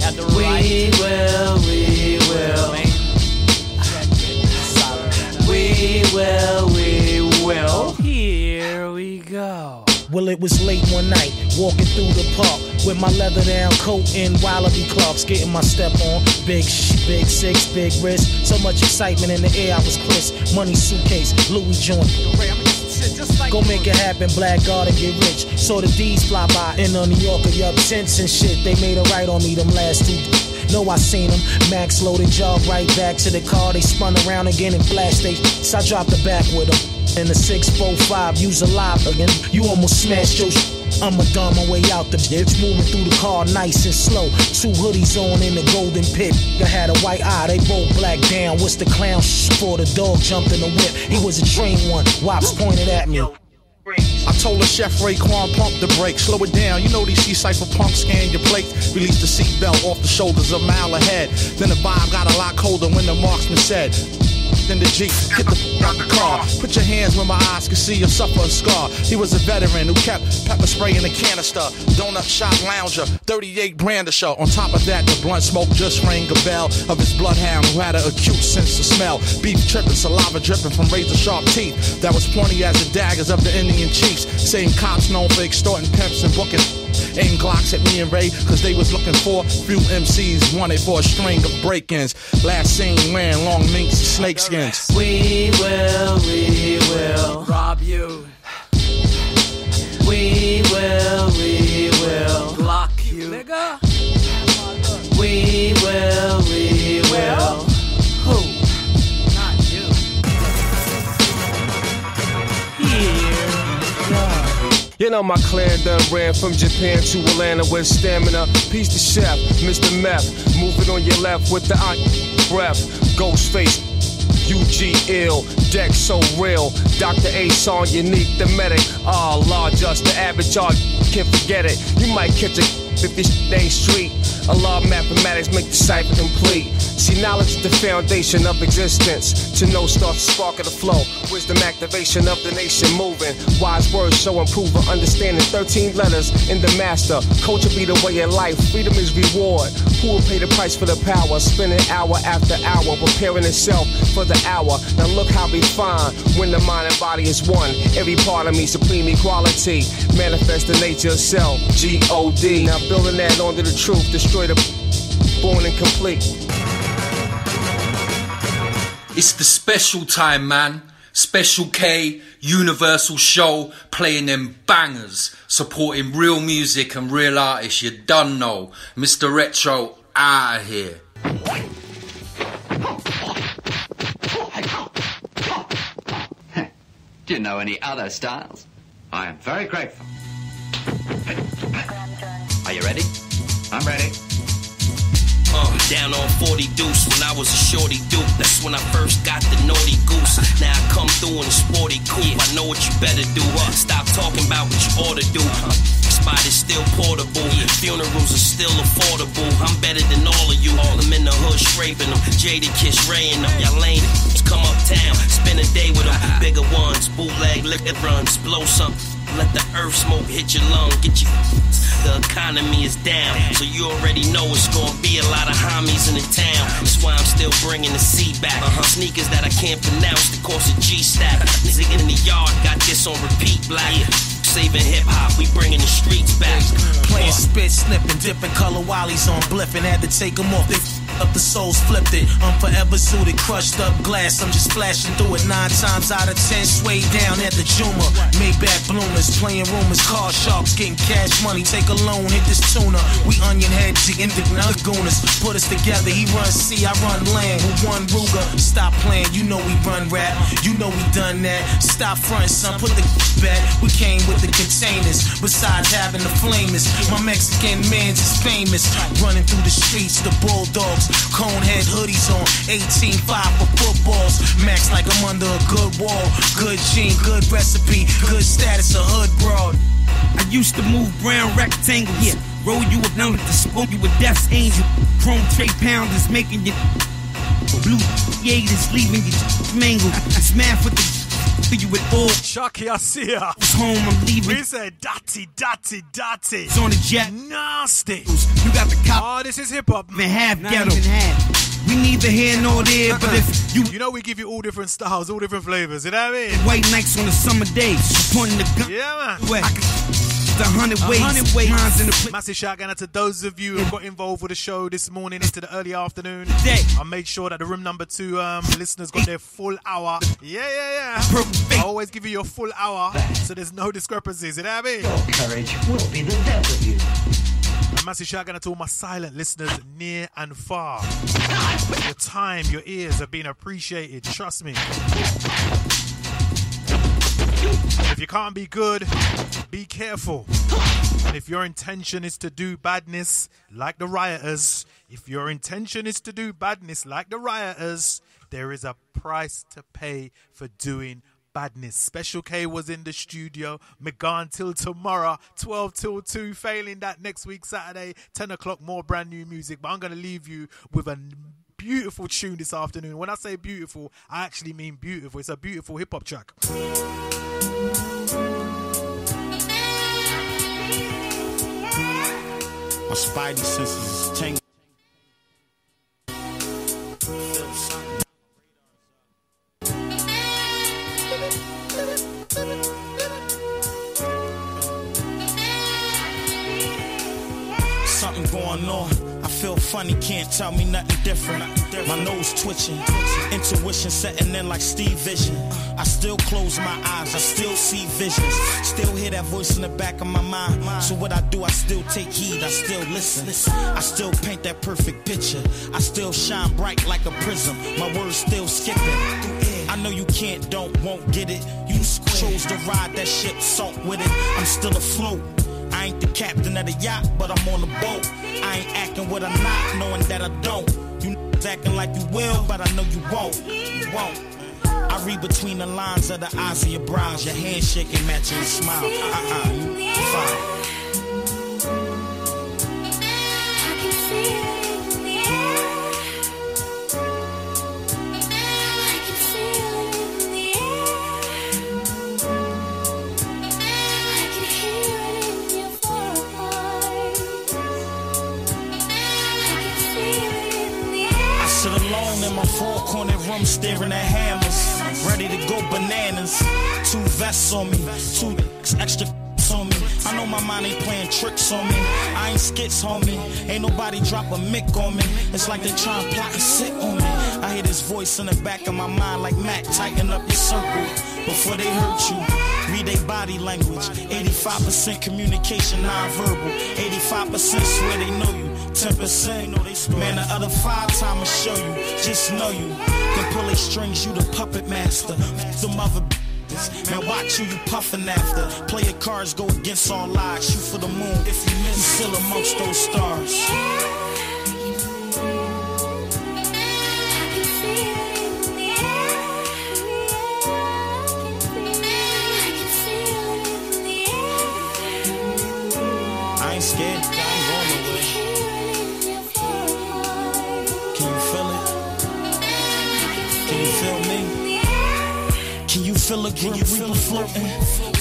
At the We right. will, we will. We will, we will. Here we go. Well, it was late one night, walking through the park with my leather down coat and Wallaby Clarks, getting my step on. Big sh, big six, big wrist. So much excitement in the air, I was crisp. Money suitcase, Louis joint. Go make it happen, black guard and get rich. Saw the D's fly by in a New Yorker, yup, since and shit. They made a right on me them last two. Know I seen them. Max loaded, jog right back to the car. They spun around again and flashed they. So I dropped the back with them. In the 645, use a live again. You almost smashed your sh- I'ma dumb my way out the bitch, moving through the car nice and slow. Two hoodies on in the golden pit. I had a white eye, they both black down. What's the clown for? The dog jumped in the whip. He was a trained one. Wops pointed at me. I told the chef Raekwon pump the brake, slow it down. You know these C cipher punks scan your plate. Release the seatbelt off the shoulders a mile ahead. Then the vibe got a lot colder when the marksman said. Then the Jeep, get the f- out the car. Put your hands where my eyes can see you suffer a scar. He was a veteran who kept pepper spray in a canister. Donut shop lounger, 38 brandisher. On top of that, the blunt smoke just rang a bell of his bloodhound who had an acute sense of smell. Beef tripping, saliva dripping from razor sharp teeth that was pointy as the daggers of the Indian chiefs. Saying cops known for extorting pimps and booking. Aim Glocks at me and Ray, cause they was looking for few MCs wanted for a string of break-ins. Last seen wearing long minks and snakeskins. We will, we will. Rob you. We will, You know my clan done ran from Japan to Atlanta with stamina. Peace to chef, Mr. Meth. Moving on your left with the eye breath. Ghostface, UG ill, deck so real. Dr. A song unique, the medic. Ah, law just the average y'all can't forget it. You might catch a if this ain't street. A law of mathematics make the cipher complete. See, knowledge is the foundation of existence. To know starts the spark of the flow. Wisdom activation of the nation moving. Wise words show improve understanding. 13 letters in the master. Culture be the way of life. Freedom is reward. Who will pay the price for the power? Spending hour after hour, preparing itself for the hour. Now look how we find when the mind and body is one. Every part of me, supreme equality. Manifest the nature of self. G O D. Now building that onto the truth. Destroy the born incomplete. It's the special time, man. Special K, Universal Show, playing them bangers, supporting real music and real artists. You done know. Mr. Retro, out of here. Do you know any other styles? I am very grateful. Are you ready? I'm ready. Uh, down on 40 deuce when I was a shorty dude. That's when I first got the naughty goose. Now I come through in a sporty coupe. I know what you better do. Uh, stop talking about what you ought to do. Uh, spot is still portable. Funerals are still affordable. I'm better than all of you. I'm in the hood scraping them. Jadakiss raying them. Y'all lame. Come uptown, spend a day with them. <laughs> Bigger ones, bootleg liquor runs, blow some. Let the earth smoke hit your lung, get you. The economy is down, so you already know it's gonna be a lot of homies in the town. That's why I'm still bringing the C back. Uh-huh. Sneakers that I can't pronounce, the course of G stack. Nigga in the yard got this on repeat, black. Saving hip hop, we bringing the streets back. Playing spit, snipping, dipping color wallies on blipping. Had to take them off. They up the souls, flipped it. I'm forever suited, crushed up glass. I'm just flashing through it nine times out of ten. Sway down at the Juma. Maybach bloomers, playing rumors, car sharks, getting cash money. Take a loan, hit this tuna. We onion head, jigging the lagooners. Put us together. He runs sea, I run land. With one Ruger, stop playing. You know we run rap. You know we done that. Stop front, son. Put the back. We came with the containers. Besides having the flamers, my Mexican mans is famous. Running through the streets, the bulldogs. Cone head hoodies on. 18.5 for footballs. Max like I'm under a good wall. Good gene, good recipe, good status, a hood broad. I used to move brown rectangles. Yeah. Roll you down with the spoke you with death's angel. Chrome tray pounders making you blue yaders leaving you mangled. Smash with the you with all. Chucky, I see ya. Home, I'm leaving. We said dotty, dotty, dotty. It's on the jet. Nasty. You got the cop. Oh, this is hip hop. Man, half Not ghetto. even half. We neither here nor there, but uh-uh. if you You know we give you all different styles, all different flavors. You know what I mean? white nights on a summer day, pointing the gun. Yeah, man. I can the hundred ways. Mine's in the pl- Massive shout out to those of you who got involved with the show this morning into the early afternoon. Day. I made sure that the room number two um, listeners got their full hour. Yeah, yeah, yeah. I always give you your full hour, so there's no discrepancies. You know what I mean? Your Courage will be the death of you. A massive shout out to all my silent listeners near and far. Your time, your ears are being appreciated. Trust me. If you can't be good, be careful. And if your intention is to do badness like the rioters, if your intention is to do badness like the rioters, there is a price to pay for doing badness. Special K was in the studio. Me till tomorrow, 12 till 2. Failing that next week, Saturday, 10 o'clock, more brand new music. But I'm going to leave you with a beautiful tune this afternoon. When I say beautiful, I actually mean beautiful. It's a beautiful hip hop track. My spidey senses is tingling. Going on. I feel funny, can't tell me nothing different. My nose twitching, intuition setting in like Steve Vision. I still close my eyes, I still see visions. Still hear that voice in the back of my mind. So what I do, I still take heed, I still listen. I still paint that perfect picture. I still shine bright like a prism. My words still skipping. I know you can't, don't, won't get it. You chose to ride that ship, salt with it. I'm still afloat. I ain't the captain of the yacht, but I'm on the boat. I ain't acting what I'm not, knowing that I don't. You acting like you will, but I know you won't. You won't. I read between the lines of the eyes of your brows, your handshake and matching your smile. Uh-uh, you fine. I four corner room staring at hammers, ready to go bananas. Two vests on me, two extra on me. I know my mind ain't playing tricks on me. I ain't skits, homie. Ain't nobody drop a mic on me. It's like they try and plot and sit on me. I hear this voice in the back of my mind like Mac, tighten up your circle before they hurt you. Read their body language. 85% communication non-verbal. 85% swear they know you. 10% man, the other five time I show you. Just know you can pull a strings. You the puppet master. The mother. Man, watch who you puffin' after. Play your cards, go against all odds. Shoot for the moon. If you miss, you still amongst those stars. Feel a grim reaper floating?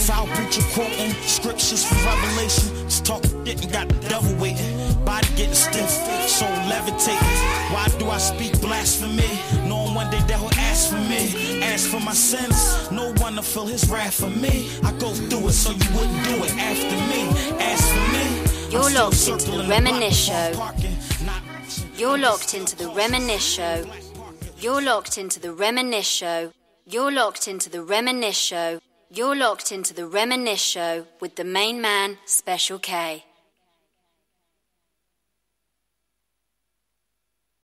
Foul preacher quoting scriptures for revelation. Just talk shit and got the devil waiting. Body getting stiff, soul levitating. Why do I speak blasphemy? Knowing one day that will ask for me. Ask for my sins. No one to feel his wrath for me. I go through it so you wouldn't do it after me. Ask for me. You're locked into the Reminisce Show. You're locked into the Reminisce Show. You're locked into the Reminisce Show. You're locked into the Reminisce Show. You're locked into the Reminisce Show with the main man, Special K.